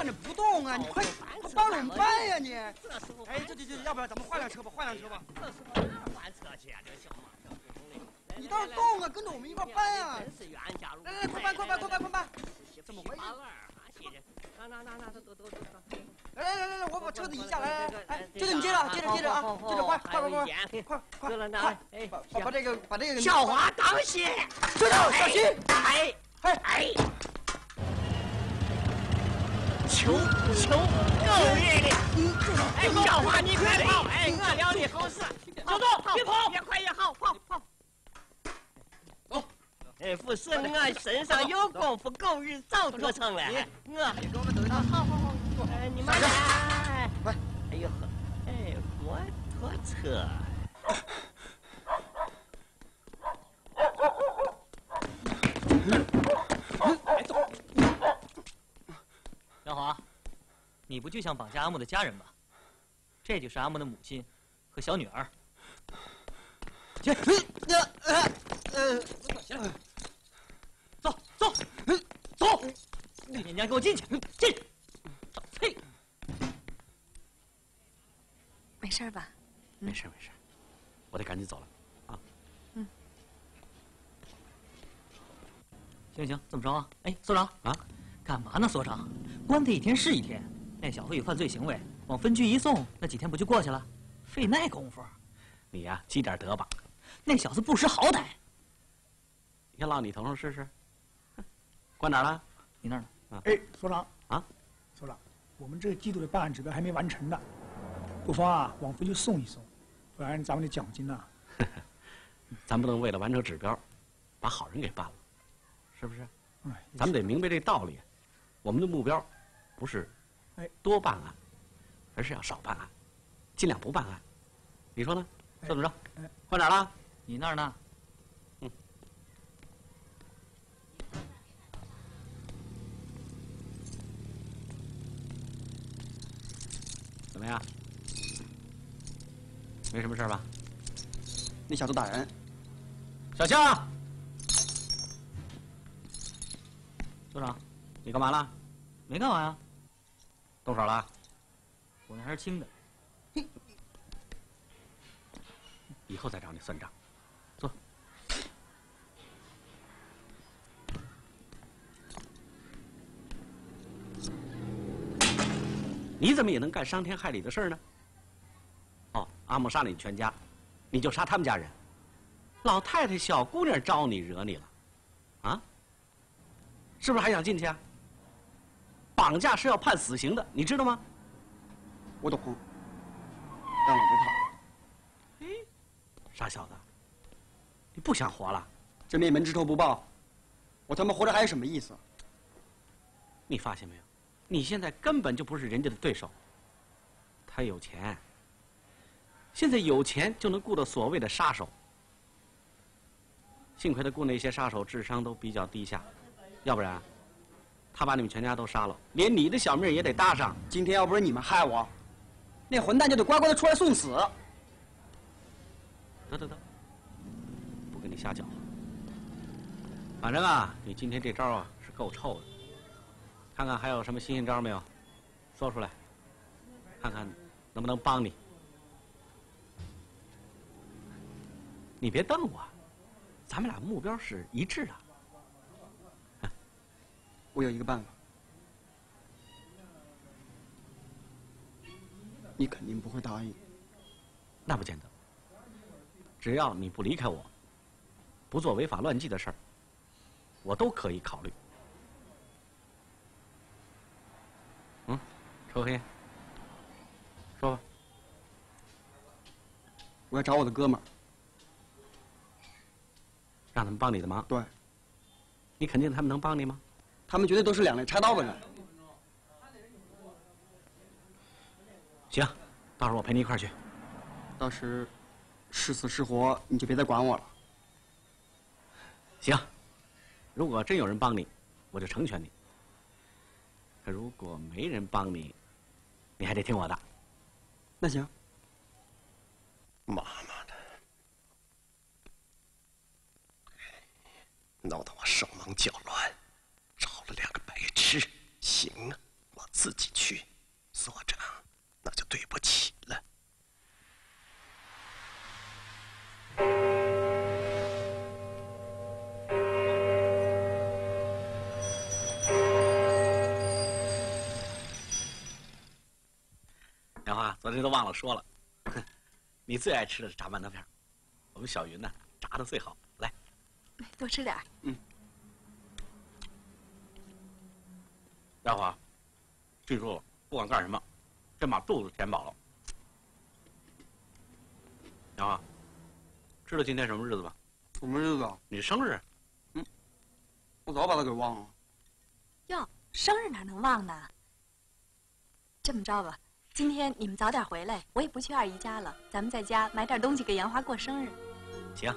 Speaker 8: 站着不动啊？你快快帮我们搬呀你！哎，这这这，要不然咱们换辆车吧，换辆车吧。
Speaker 14: 换车去啊，这小马。
Speaker 8: 你倒是动啊，跟着我们一块搬啊！
Speaker 14: 真是冤家路。
Speaker 8: 来来，快搬快搬快搬快搬！怎么回事？
Speaker 14: 那那那那都都都都。
Speaker 8: 来来来来来，我把车子移下来，来来，哎，就这你接着，接着接着啊，接着快快快快快快快，把把把这个把这个
Speaker 14: 小华当心，
Speaker 8: 队长小心！
Speaker 14: 哎
Speaker 8: 哎
Speaker 14: 哎。求求够热的。哎，小花你快跑！哎，我料理好事。
Speaker 1: 小豆，别跑！
Speaker 14: 越快越好，跑跑。走。哎，不是我身上有功夫，狗日早得逞了。我，好好好，哎，你慢点。快！哎呦呵，哎，摩托车。
Speaker 1: 华，你不就想绑架阿木的家人吗？这就是阿木的母亲和小女儿。去，呃呃，走走走，你娘给我进去，进！嘿，
Speaker 3: 没事吧？
Speaker 2: 没事没事，我得赶紧走了。啊。
Speaker 1: 嗯行行，这么着啊？哎，所长啊，干嘛呢？所长，关他一天是一天。那小子有犯罪行为，往分局一送，那几天不就过去了？费那功夫，
Speaker 2: 你呀，积点德吧。
Speaker 1: 那小子不识好歹，
Speaker 2: 你先落你头上试试。关哪儿了？
Speaker 1: 你那儿
Speaker 2: 呢？
Speaker 10: 哎，所长
Speaker 2: 啊，
Speaker 10: 所长，我们这个季度的办案指标还没完成呢，不妨啊往分局送一送，不然咱们的奖金呢？
Speaker 2: 咱不能为了完成指标，把好人给办了。是不是？
Speaker 10: 哎，
Speaker 2: 咱们得明白这道理。我们的目标不是
Speaker 10: 哎
Speaker 2: 多办案，而是要少办案，尽量不办案。你说呢？这么着？换哪儿了？
Speaker 1: 你那儿呢？
Speaker 2: 嗯。怎么样？没什么事吧？
Speaker 8: 那小子打人。
Speaker 2: 小夏。所长，你干嘛了？
Speaker 1: 没干嘛呀。
Speaker 2: 动手了？
Speaker 1: 我那还是轻的。
Speaker 2: 以后再找你算账。坐。你怎么也能干伤天害理的事呢？哦，阿木杀了你全家，你就杀他们家人？老太太、小姑娘招你惹你了？啊？是不是还想进去啊？绑架是要判死刑的，你知道吗？
Speaker 8: 我懂，但我不
Speaker 2: 怕。哎，傻小子，你不想活了？
Speaker 8: 这灭门之仇不报，我他妈活着还有什么意思？
Speaker 2: 你发现没有？你现在根本就不是人家的对手。他有钱，现在有钱就能雇到所谓的杀手。幸亏他雇那些杀手智商都比较低下。要不然，他把你们全家都杀了，连你的小命也得搭上。
Speaker 8: 今天要不是你们害我，那混蛋就得乖乖的出来送死。
Speaker 2: 得得得，不跟你瞎搅和。反正啊，你今天这招啊是够臭的。看看还有什么新鲜招没有，说出来，看看能不能帮你。你别瞪我，咱们俩目标是一致的。
Speaker 8: 我有一个办法，你肯定不会答应。
Speaker 2: 那不见得。只要你不离开我，不做违法乱纪的事儿，我都可以考虑。嗯，抽黑。说吧。
Speaker 8: 我要找我的哥们儿，
Speaker 2: 让他们帮你的忙。
Speaker 8: 对。
Speaker 2: 你肯定他们能帮你吗？
Speaker 8: 他们绝对都是两肋插刀的人。
Speaker 2: 行，到时候我陪你一块儿去。
Speaker 8: 到时是死是活，你就别再管我了。
Speaker 2: 行，如果真有人帮你，我就成全你；可如果没人帮你，你还得听我的。
Speaker 8: 那行。
Speaker 4: 妈妈的，闹得我手忙脚乱。两个白痴，行啊，我自己去。所长，那就对不起了。
Speaker 2: 杨花，昨天都忘了说了，你最爱吃的是炸馒头片，我们小云呢，炸的最好。来，
Speaker 3: 多吃点。嗯。
Speaker 2: 大华，记住了，不管干什么，先把肚子填饱了。杨华，知道今天什么日子吧？
Speaker 8: 什么日子啊？
Speaker 2: 你生日。
Speaker 8: 嗯，我早把他给忘了。
Speaker 3: 哟，生日哪能忘呢？这么着吧，今天你们早点回来，我也不去二姨家了，咱们在家买点东西给杨华过生日。
Speaker 2: 行。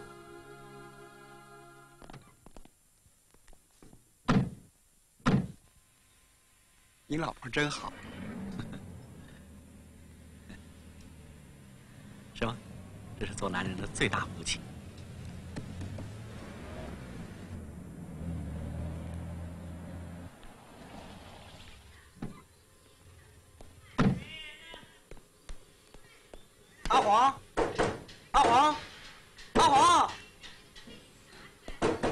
Speaker 8: 你老婆真好，
Speaker 2: 是吗？这是做男人的最大福气。
Speaker 8: 阿黄，阿黄，阿黄，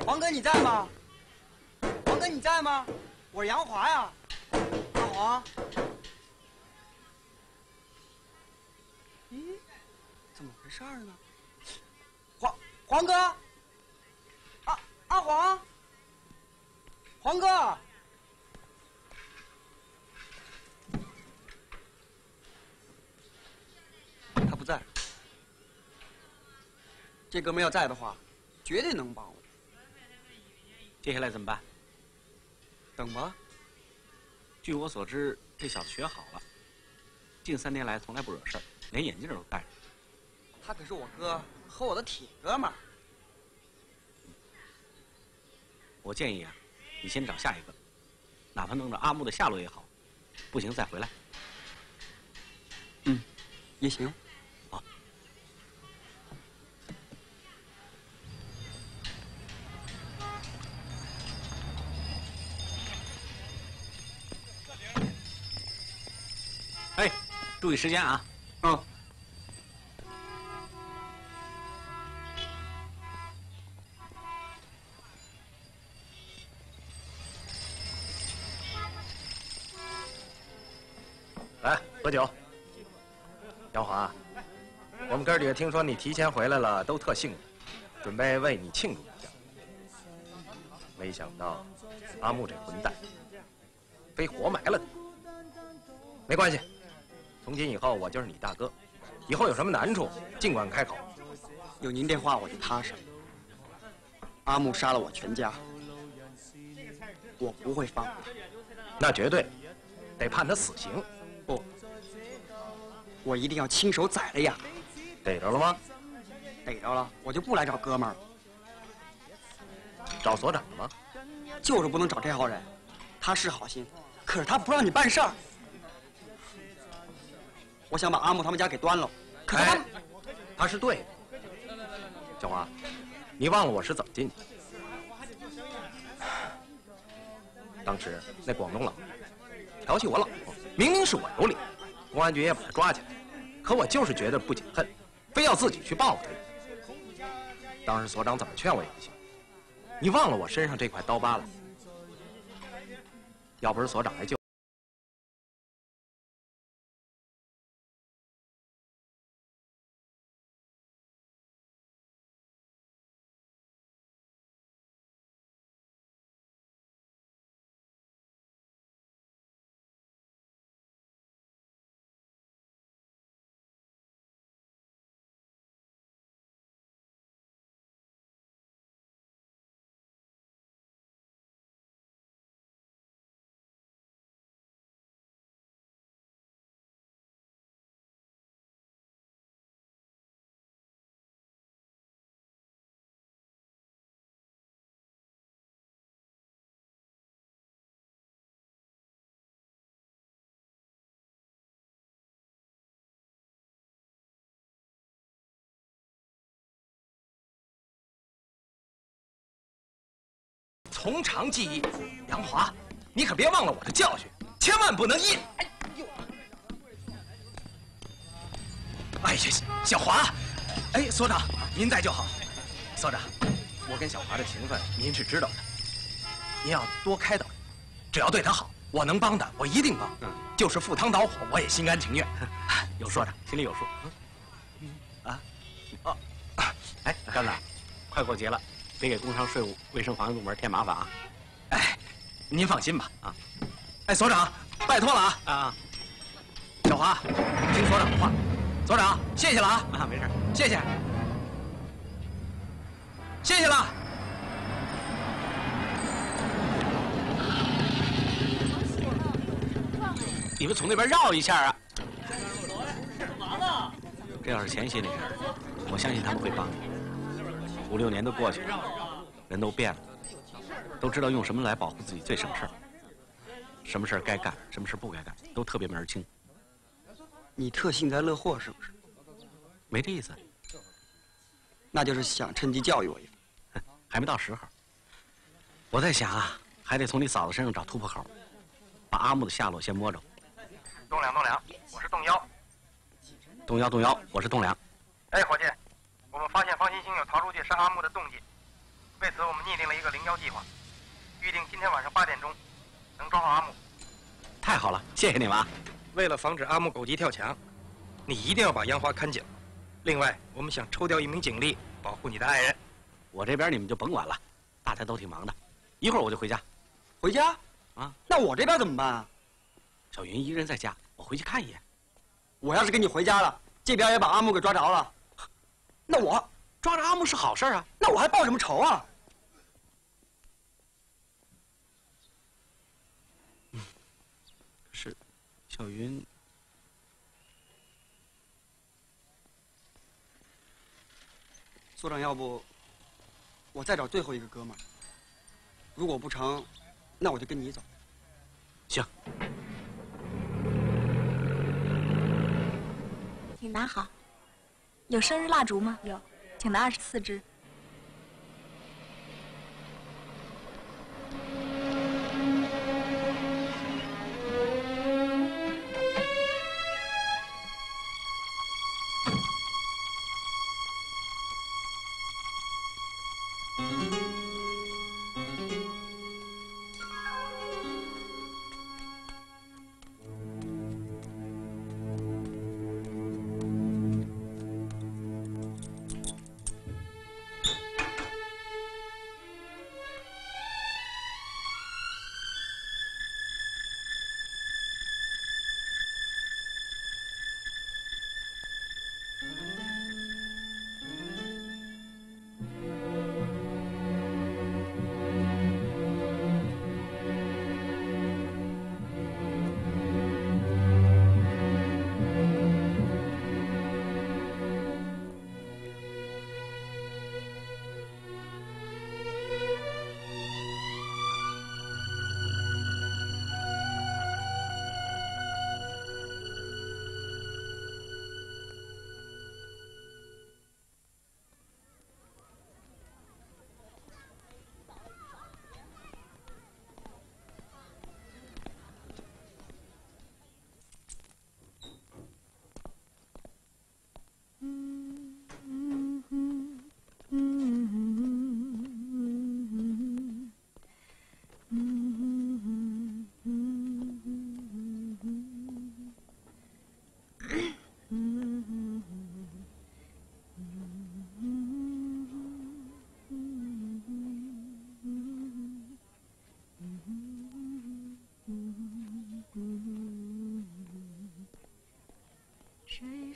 Speaker 8: 黄哥你在吗？黄哥你在吗？我是杨华呀，阿黄。咦，事呢？黄黄哥，阿阿黄，黄哥。他不在。这哥们要在的话，绝对能帮我。
Speaker 2: 接下来怎么办？
Speaker 8: 等吧。
Speaker 2: 据我所知，这小子学好了，近三年来从来不惹事儿，连眼镜都戴着。
Speaker 8: 他可是我哥和我的铁哥们儿。
Speaker 2: 我建议啊，你先找下一个，哪怕弄着阿木的下落也好，不行再回来。
Speaker 8: 嗯，也行。
Speaker 2: 好。哎，注意时间啊！
Speaker 8: 嗯。
Speaker 4: 喝酒。杨华，我们哥几个听说你提前回来了，都特兴奋，准备为你庆祝一下。没想到阿木这混蛋，非活埋了他。没关系，从今以后我就是你大哥，以后有什么难处尽管开口。
Speaker 8: 有您电话我就踏实了。阿木杀了我全家，我不会放过他。
Speaker 4: 那绝对得判他死刑。
Speaker 8: 不，我一定要亲手宰了呀！
Speaker 4: 逮着了吗？
Speaker 8: 逮着了，我就不来找哥们儿了。
Speaker 4: 找所长了吗？
Speaker 8: 就是不能找这号人，他是好心，可是他不让你办事儿。我想把阿木他们家给端了，可是他、
Speaker 4: 哎他是对的。小华，你忘了我是怎么进去的？当时那广东佬调戏我老婆，明明是我有理，公安局也把他抓起来，可我就是觉得不解恨，非要自己去报复他。当时所长怎么劝我也不行。你忘了我身上这块刀疤了？要不是所长来救。从长计议，杨华，你可别忘了我的教训，千万不能一。哎呦！哎呀，小华，哎，所长，您在就好。所长，我跟小华的情分您是知道的，您要多开导，只要对他好，我能帮的我一定帮。嗯，就是赴汤蹈火，我也心甘情愿。有所长心里有数。啊，哦，哎，干子，快过节了。别给工商税务卫生防疫部门添麻烦啊！哎，您放心吧啊！哎，所长，拜托了啊！
Speaker 2: 啊，
Speaker 4: 小华，听所长的话，所长，谢谢了啊！
Speaker 2: 啊，没事，
Speaker 4: 谢谢，谢谢了。
Speaker 2: 你们从那边绕一下啊！这要是前些年，我相信他们会帮你。五六年都过去了，人都变了，都知道用什么来保护自己最省事儿。什么事儿该干，什么事儿不该干，都特别门儿清。
Speaker 8: 你特幸灾乐祸是不是？
Speaker 2: 没这意思，
Speaker 8: 那就是想趁机教育我一番。
Speaker 2: 还没到时候。我在想啊，还得从你嫂子身上找突破口，把阿木的下落先摸着。
Speaker 12: 栋梁，栋梁，我是栋幺。
Speaker 2: 栋幺，栋幺，我是栋梁。
Speaker 12: 哎，伙计，我们发现方星星有逃出去杀阿木的动静，为此我们拟定了一个零幺计划，预定今天晚上八点钟能抓好阿木。
Speaker 2: 太好了，谢谢你们啊！
Speaker 12: 为了防止阿木狗急跳墙，你一定要把杨花看紧。另外，我们想抽调一名警力保护你的爱人。
Speaker 2: 我这边你们就甭管了，大家都挺忙的，一会儿我就回家。
Speaker 8: 回家？
Speaker 2: 啊？
Speaker 8: 那我这边怎么办啊？
Speaker 2: 小云一人在家，我回去看一眼。
Speaker 8: 我要是跟你回家了，这边也把阿木给抓着了，那我
Speaker 2: 抓着阿木是好事啊，
Speaker 8: 那我还报什么仇啊？
Speaker 2: 可是，小云，
Speaker 8: 所长，要不我再找最后一个哥们儿？如果不成，那我就跟你走。
Speaker 2: 行。
Speaker 16: 你拿好。有生日蜡烛吗？
Speaker 18: 有，
Speaker 16: 请拿二十四支。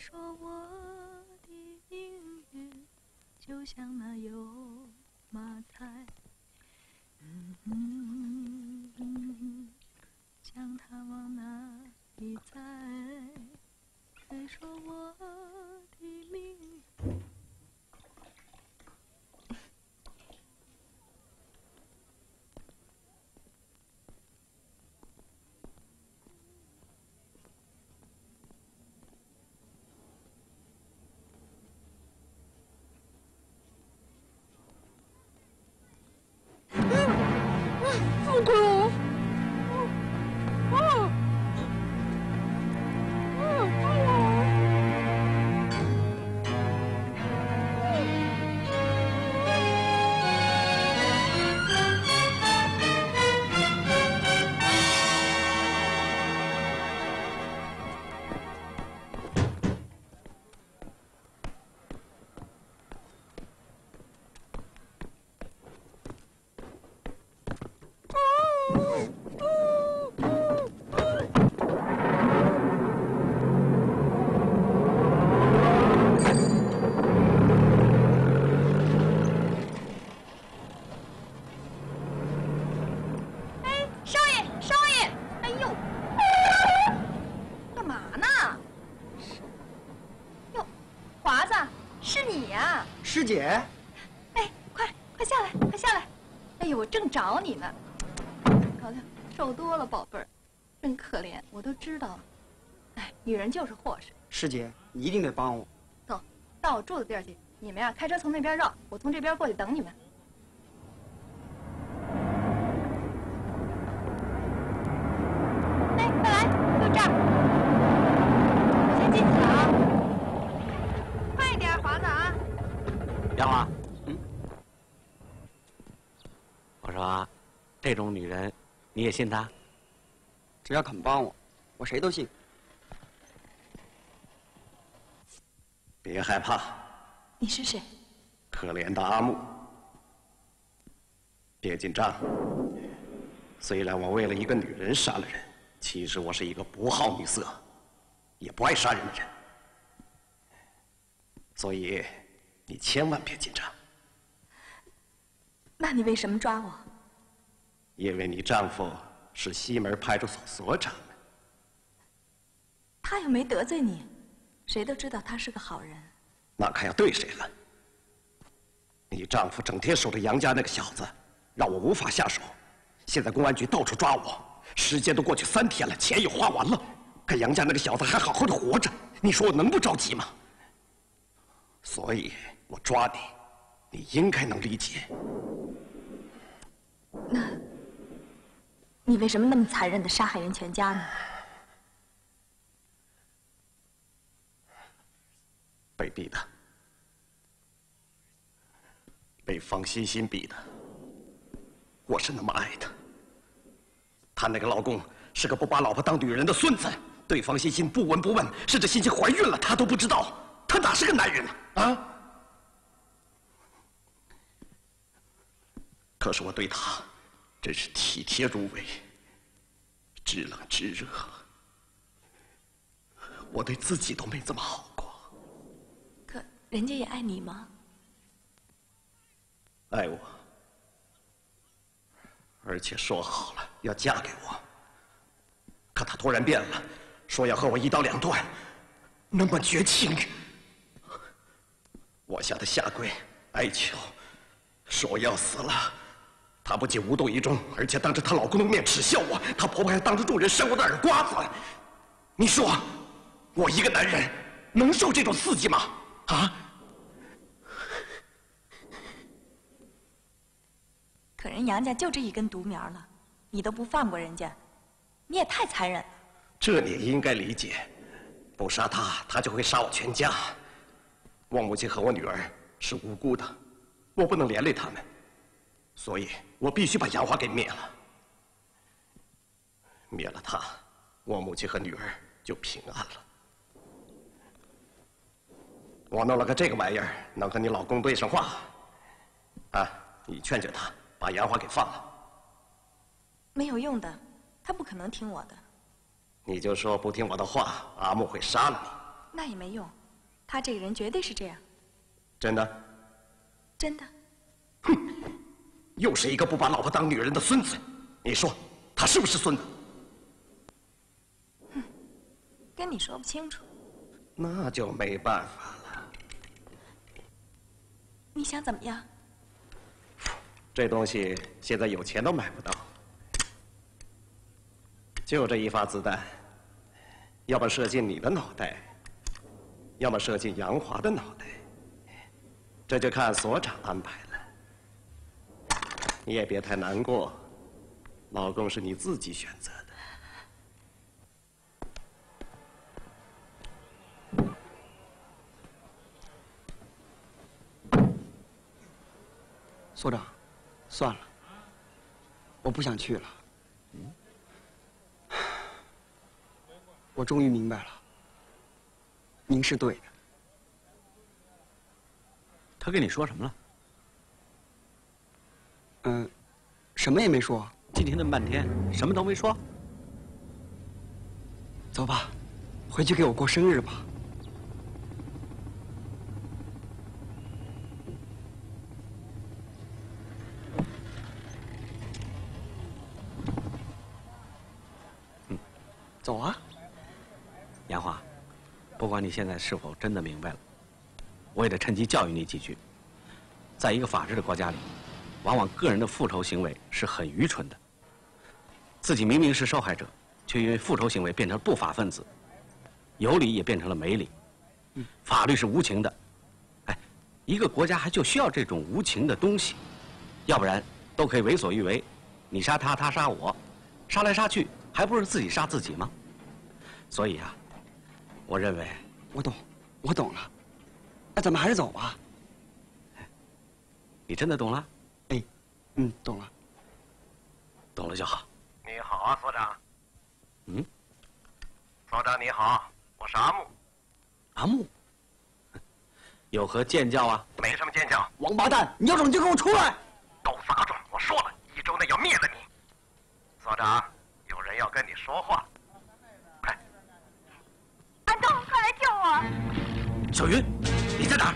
Speaker 3: 说我的命运就像那油麻菜？嗯嗯，将它往哪里栽？谁说我的命？运女人就是祸水。
Speaker 19: 师姐，你一定得帮我。
Speaker 3: 走，到我住的地儿去。你们呀，开车从那边绕，我从这边过去等你们。哎，快来，就这儿。先进去啊！快点，华子啊！
Speaker 2: 杨华，嗯，我说，这种女人，你也信她？
Speaker 19: 只要肯帮我，我谁都信。
Speaker 20: 别害怕。
Speaker 3: 你是谁？
Speaker 20: 可怜的阿木。别紧张。虽然我为了一个女人杀了人，其实我是一个不好女色，也不爱杀人的人。所以，你千万别紧张。
Speaker 3: 那你为什么抓我？
Speaker 20: 因为你丈夫是西门派出所所长。
Speaker 3: 他又没得罪你，谁都知道他是个好人。
Speaker 20: 那看要对谁了。你丈夫整天守着杨家那个小子，让我无法下手。现在公安局到处抓我，时间都过去三天了，钱也花完了，可杨家那个小子还好好的活着，你说我能不着急吗？所以我抓你，你应该能理解。
Speaker 3: 那，你为什么那么残忍的杀害人全家呢？
Speaker 20: 被逼的，被方欣欣逼的。我是那么爱她，她那个老公是个不把老婆当女人的孙子，对方欣欣不闻不问，甚至欣欣怀孕了他都不知道，他哪是个男人呢？啊！可是我对他真是体贴入微，知冷知热，我对自己都没这么好过。
Speaker 3: 人家也爱你吗？
Speaker 20: 爱我。而且说好了要嫁给我，可他突然变了，说要和我一刀两断，那么绝情。我向他下跪哀求，说我要死了，他不仅无动于衷，而且当着她老公的面耻笑我，她婆婆还当着众人扇我的耳刮子。你说，我一个男人能受这种刺激吗？啊？
Speaker 3: 可人杨家就这一根独苗了，你都不放过人家，你也太残忍了。
Speaker 20: 这你应该理解，不杀他，他就会杀我全家。我母亲和我女儿是无辜的，我不能连累他们，所以我必须把杨华给灭了。灭了他，我母亲和女儿就平安了。我弄了个这个玩意儿，能和你老公对上话。啊，你劝劝他。把杨华给放了，
Speaker 3: 没有用的，他不可能听我的。
Speaker 20: 你就说不听我的话，阿木会杀了你。
Speaker 3: 那也没用，他这个人绝对是这样。
Speaker 20: 真的？
Speaker 3: 真的。
Speaker 20: 哼，又是一个不把老婆当女人的孙子。你说他是不是孙子？
Speaker 3: 哼，跟你说不清楚。
Speaker 20: 那就没办法了。
Speaker 3: 你想怎么样？
Speaker 20: 这东西现在有钱都买不到，就这一发子弹，要么射进你的脑袋，要么射进杨华的脑袋，这就看所长安排了。你也别太难过，老公是你自己选择
Speaker 19: 的。所长。算了，我不想去了。我终于明白了，您是对的。
Speaker 2: 他跟你说什么了？
Speaker 19: 嗯，什么也没说。
Speaker 2: 今天那么半天，什么都没说。
Speaker 19: 走吧，回去给我过生日吧。走啊，
Speaker 2: 杨华，不管你现在是否真的明白了，我也得趁机教育你几句。在一个法治的国家里，往往个人的复仇行为是很愚蠢的。自己明明是受害者，却因为复仇行为变成不法分子，有理也变成了没理。法律是无情的，哎，一个国家还就需要这种无情的东西，要不然都可以为所欲为，你杀他，他杀我，杀来杀去，还不是自己杀自己吗？所以啊，我认为，
Speaker 8: 我懂，我懂了，那咱们还是走吧。
Speaker 2: 你真的懂了？
Speaker 8: 哎，嗯，懂了，
Speaker 2: 懂了就好。
Speaker 21: 你好啊，所长。
Speaker 2: 嗯，
Speaker 21: 所长你好，我是阿木。
Speaker 2: 阿木，有何见教啊？
Speaker 21: 没什么见教。
Speaker 8: 王八蛋，你有种就给我出来！
Speaker 21: 狗杂种！我说了，一周内要灭了你。所长，有人要跟你说话。
Speaker 11: 快安东，快来救我！
Speaker 2: 小云，你在哪儿？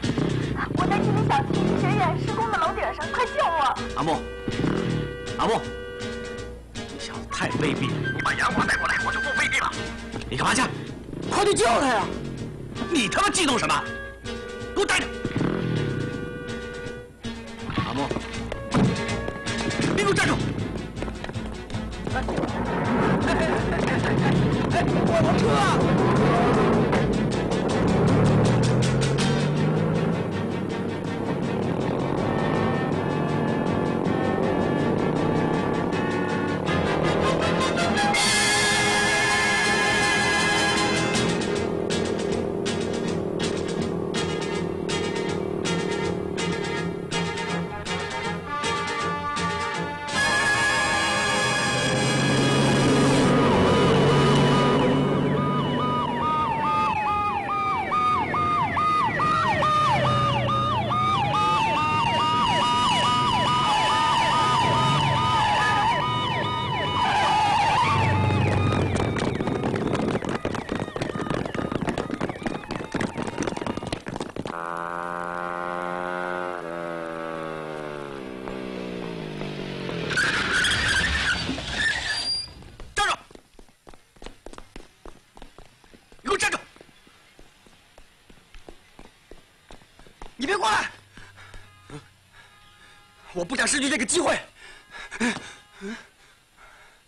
Speaker 11: 我在吉林小区医学院施工的楼顶上，快救我！
Speaker 2: 阿木，阿木，你小子太卑鄙了！
Speaker 21: 你把杨华带过来，我就不卑鄙了。
Speaker 2: 你干嘛去？
Speaker 8: 快去救他呀！
Speaker 2: 你他妈激动什么？给我待着！阿木，你给我站住！
Speaker 8: 哎哎，我的车！失去这个机会。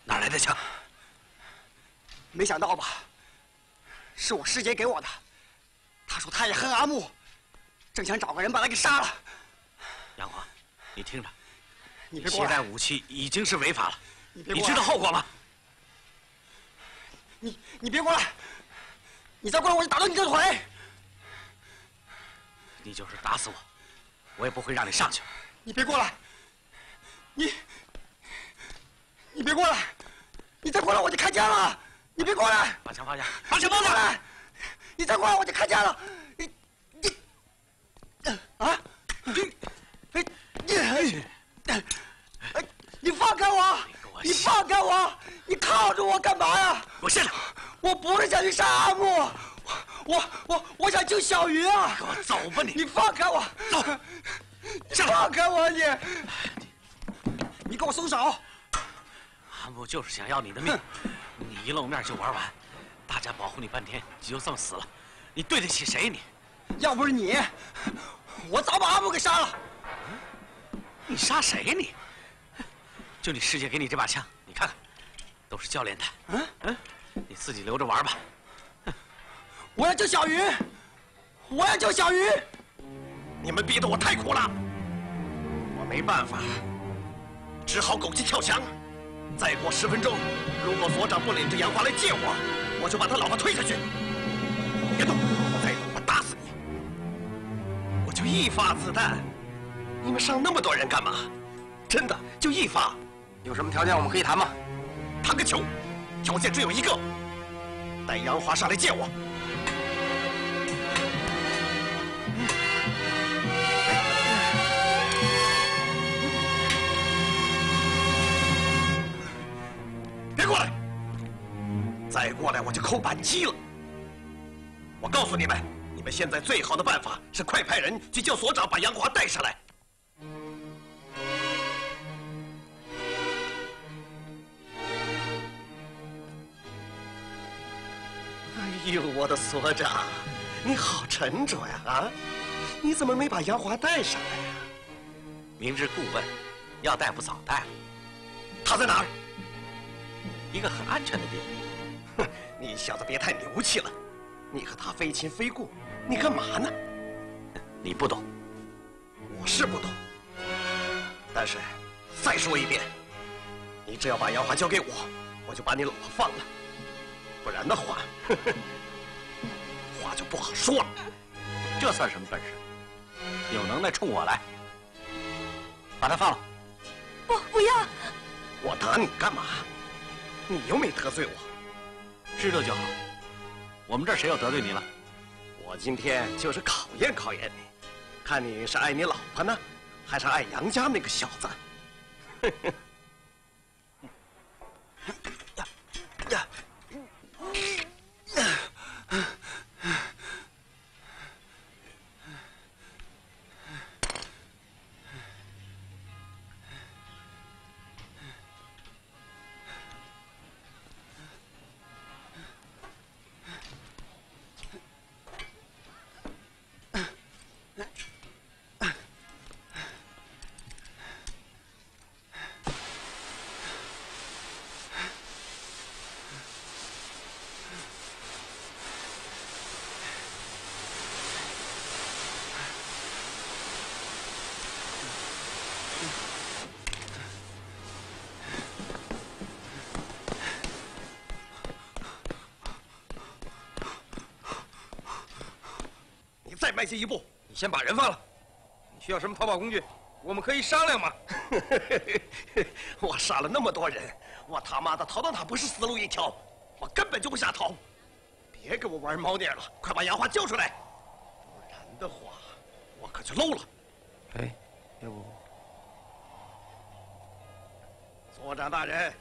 Speaker 2: 哪来的枪？
Speaker 8: 没想到吧？是我师姐给我的。她说她也恨阿木，正想找个人把他给杀了。
Speaker 2: 杨华，你听着，
Speaker 8: 你别过来！
Speaker 2: 携带武器已经是违法了，你
Speaker 8: 你
Speaker 2: 知道后果吗？
Speaker 8: 你你别过来！你再过来我就打断你的腿！
Speaker 2: 你就是打死我，我也不会让你上去。
Speaker 8: 你别过来！你你别过来！你再过来我就开枪了！你别过来！
Speaker 2: 把枪放下！
Speaker 8: 把枪放下！你再过来我就开枪了！你你啊！你哎你哎你放开我！你放开我！你靠着我干嘛呀？
Speaker 2: 我下来！
Speaker 8: 我不是想去杀阿木，我我我我想救小鱼啊！
Speaker 2: 给我走吧你！
Speaker 8: 你放开我！走！你放开我你！你给我松手！
Speaker 2: 阿木就是想要你的命，你一露面就玩完，大家保护你半天，你就这么死了，你对得起谁你？
Speaker 8: 要不是你，我早把阿木给杀了。
Speaker 2: 你杀谁你？就你师姐给你这把枪，你看看，都是教练的。嗯嗯，你自己留着玩吧。
Speaker 8: 我要救小鱼，我要救小鱼。
Speaker 20: 你们逼得我太苦了，我没办法，只好狗急跳墙。再过十分钟，如果所长不领着杨华来见我，我就把他老婆推下去。别动，再动我打死你！我就一发子弹，你们伤那么多人干嘛？真的就一发？
Speaker 22: 有什么条件我们可以谈吗？
Speaker 20: 谈个球，条件只有一个，带杨华上来见我。别过来！再过来我就扣扳机了。我告诉你们，你们现在最好的办法是快派人去叫所长把杨华带上来。哎呦，我的所长，你好沉着呀！啊，你怎么没把杨华带上来呀？
Speaker 2: 明知故问，要带不早带了。
Speaker 20: 他在哪儿？
Speaker 2: 一个很安全的地
Speaker 20: 方。哼，你小子别太牛气了，你和他非亲非故，你干嘛呢？
Speaker 2: 你不懂，
Speaker 20: 我是不懂。但是再说一遍，你只要把杨华交给我，我就把你老婆放了。不然的话，呵 呵话就不好说了。
Speaker 2: 这算什么本事？有能耐冲我来，把他放了。
Speaker 3: 不，不要！
Speaker 20: 我打你干嘛？你又没得罪我，
Speaker 2: 知道就好。我们这儿谁又得罪你了？
Speaker 20: 我今天就是考验考验你，看你是爱你老婆呢，还是爱杨家那个小子。迈进一步，你先把人放了。
Speaker 12: 你需要什么逃跑工具？我们可以商量嘛。
Speaker 20: 我杀了那么多人，我他妈的逃到哪不是死路一条？我根本就不想逃。别跟我玩猫腻了，快把杨花交出来，不然的话，我可就漏了。
Speaker 12: 哎，要不？
Speaker 20: 所长大人，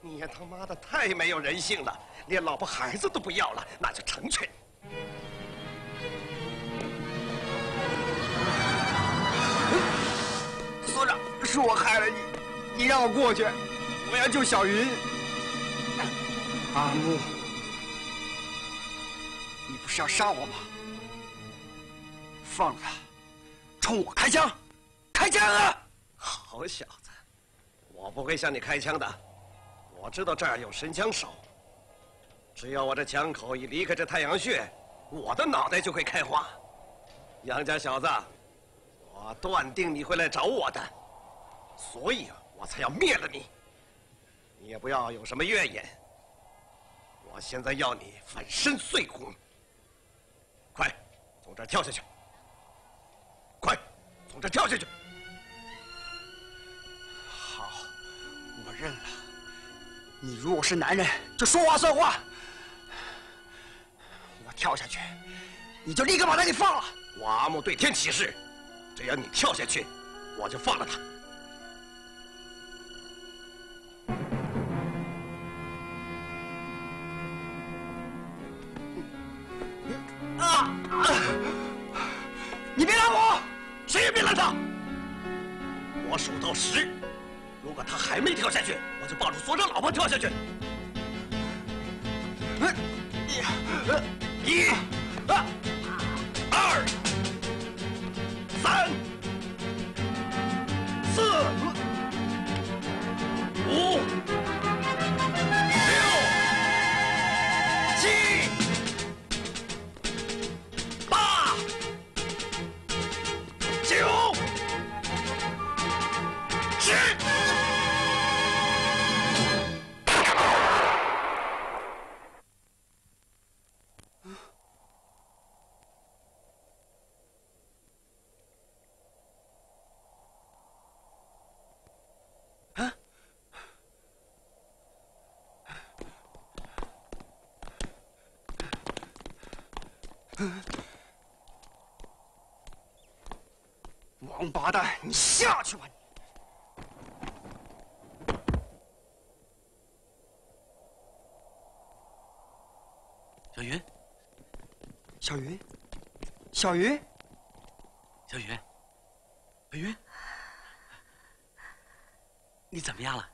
Speaker 20: 你也他妈的太没有人性了，连老婆孩子都不要了，那就成全。
Speaker 8: 所是我害了你，你让我过去，我要救小云。阿木，你不是要杀我吗？放了他，冲我开枪，开枪啊！
Speaker 20: 好小子，我不会向你开枪的，我知道这儿有神枪手，只要我这枪口一离开这太阳穴，我的脑袋就会开花。杨家小子。我断定你会来找我的，所以我才要灭了你。你也不要有什么怨言。我现在要你粉身碎骨，快从这儿跳下去！快从这儿跳下去！
Speaker 8: 好，我认了。你如果是男人，就说话算话。我跳下去，你就立刻把他给放了。
Speaker 20: 我阿木对天起誓。只要你跳下去，我就放了他。
Speaker 8: 你别拦我，
Speaker 20: 谁也别拦他。我数到十，如果他还没跳下去，我就抱住所长老婆跳下去。一、二。三、四、五、
Speaker 8: 八蛋，你下去吧！
Speaker 2: 小云，
Speaker 8: 小云，小云，
Speaker 2: 小云，小云，你怎么样了？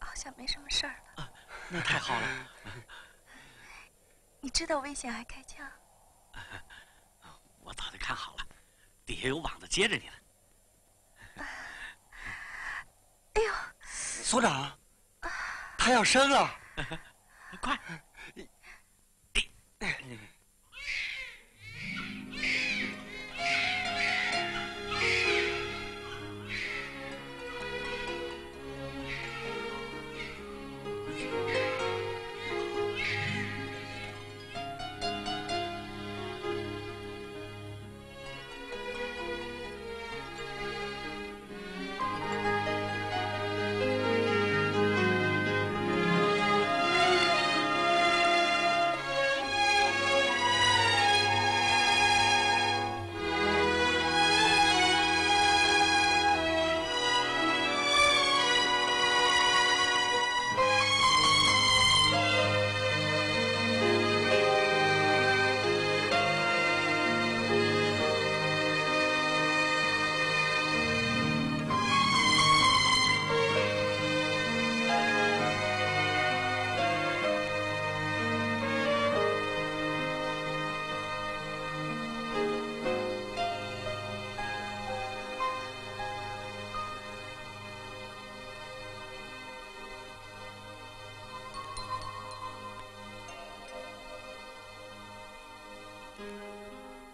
Speaker 3: 好像没什么事儿了。
Speaker 2: 啊，那太好了。
Speaker 3: 你知道危险还开枪？
Speaker 2: 看好了，底下有网子接着你呢。
Speaker 3: 哎呦，
Speaker 8: 所长，他要生了，
Speaker 2: 快！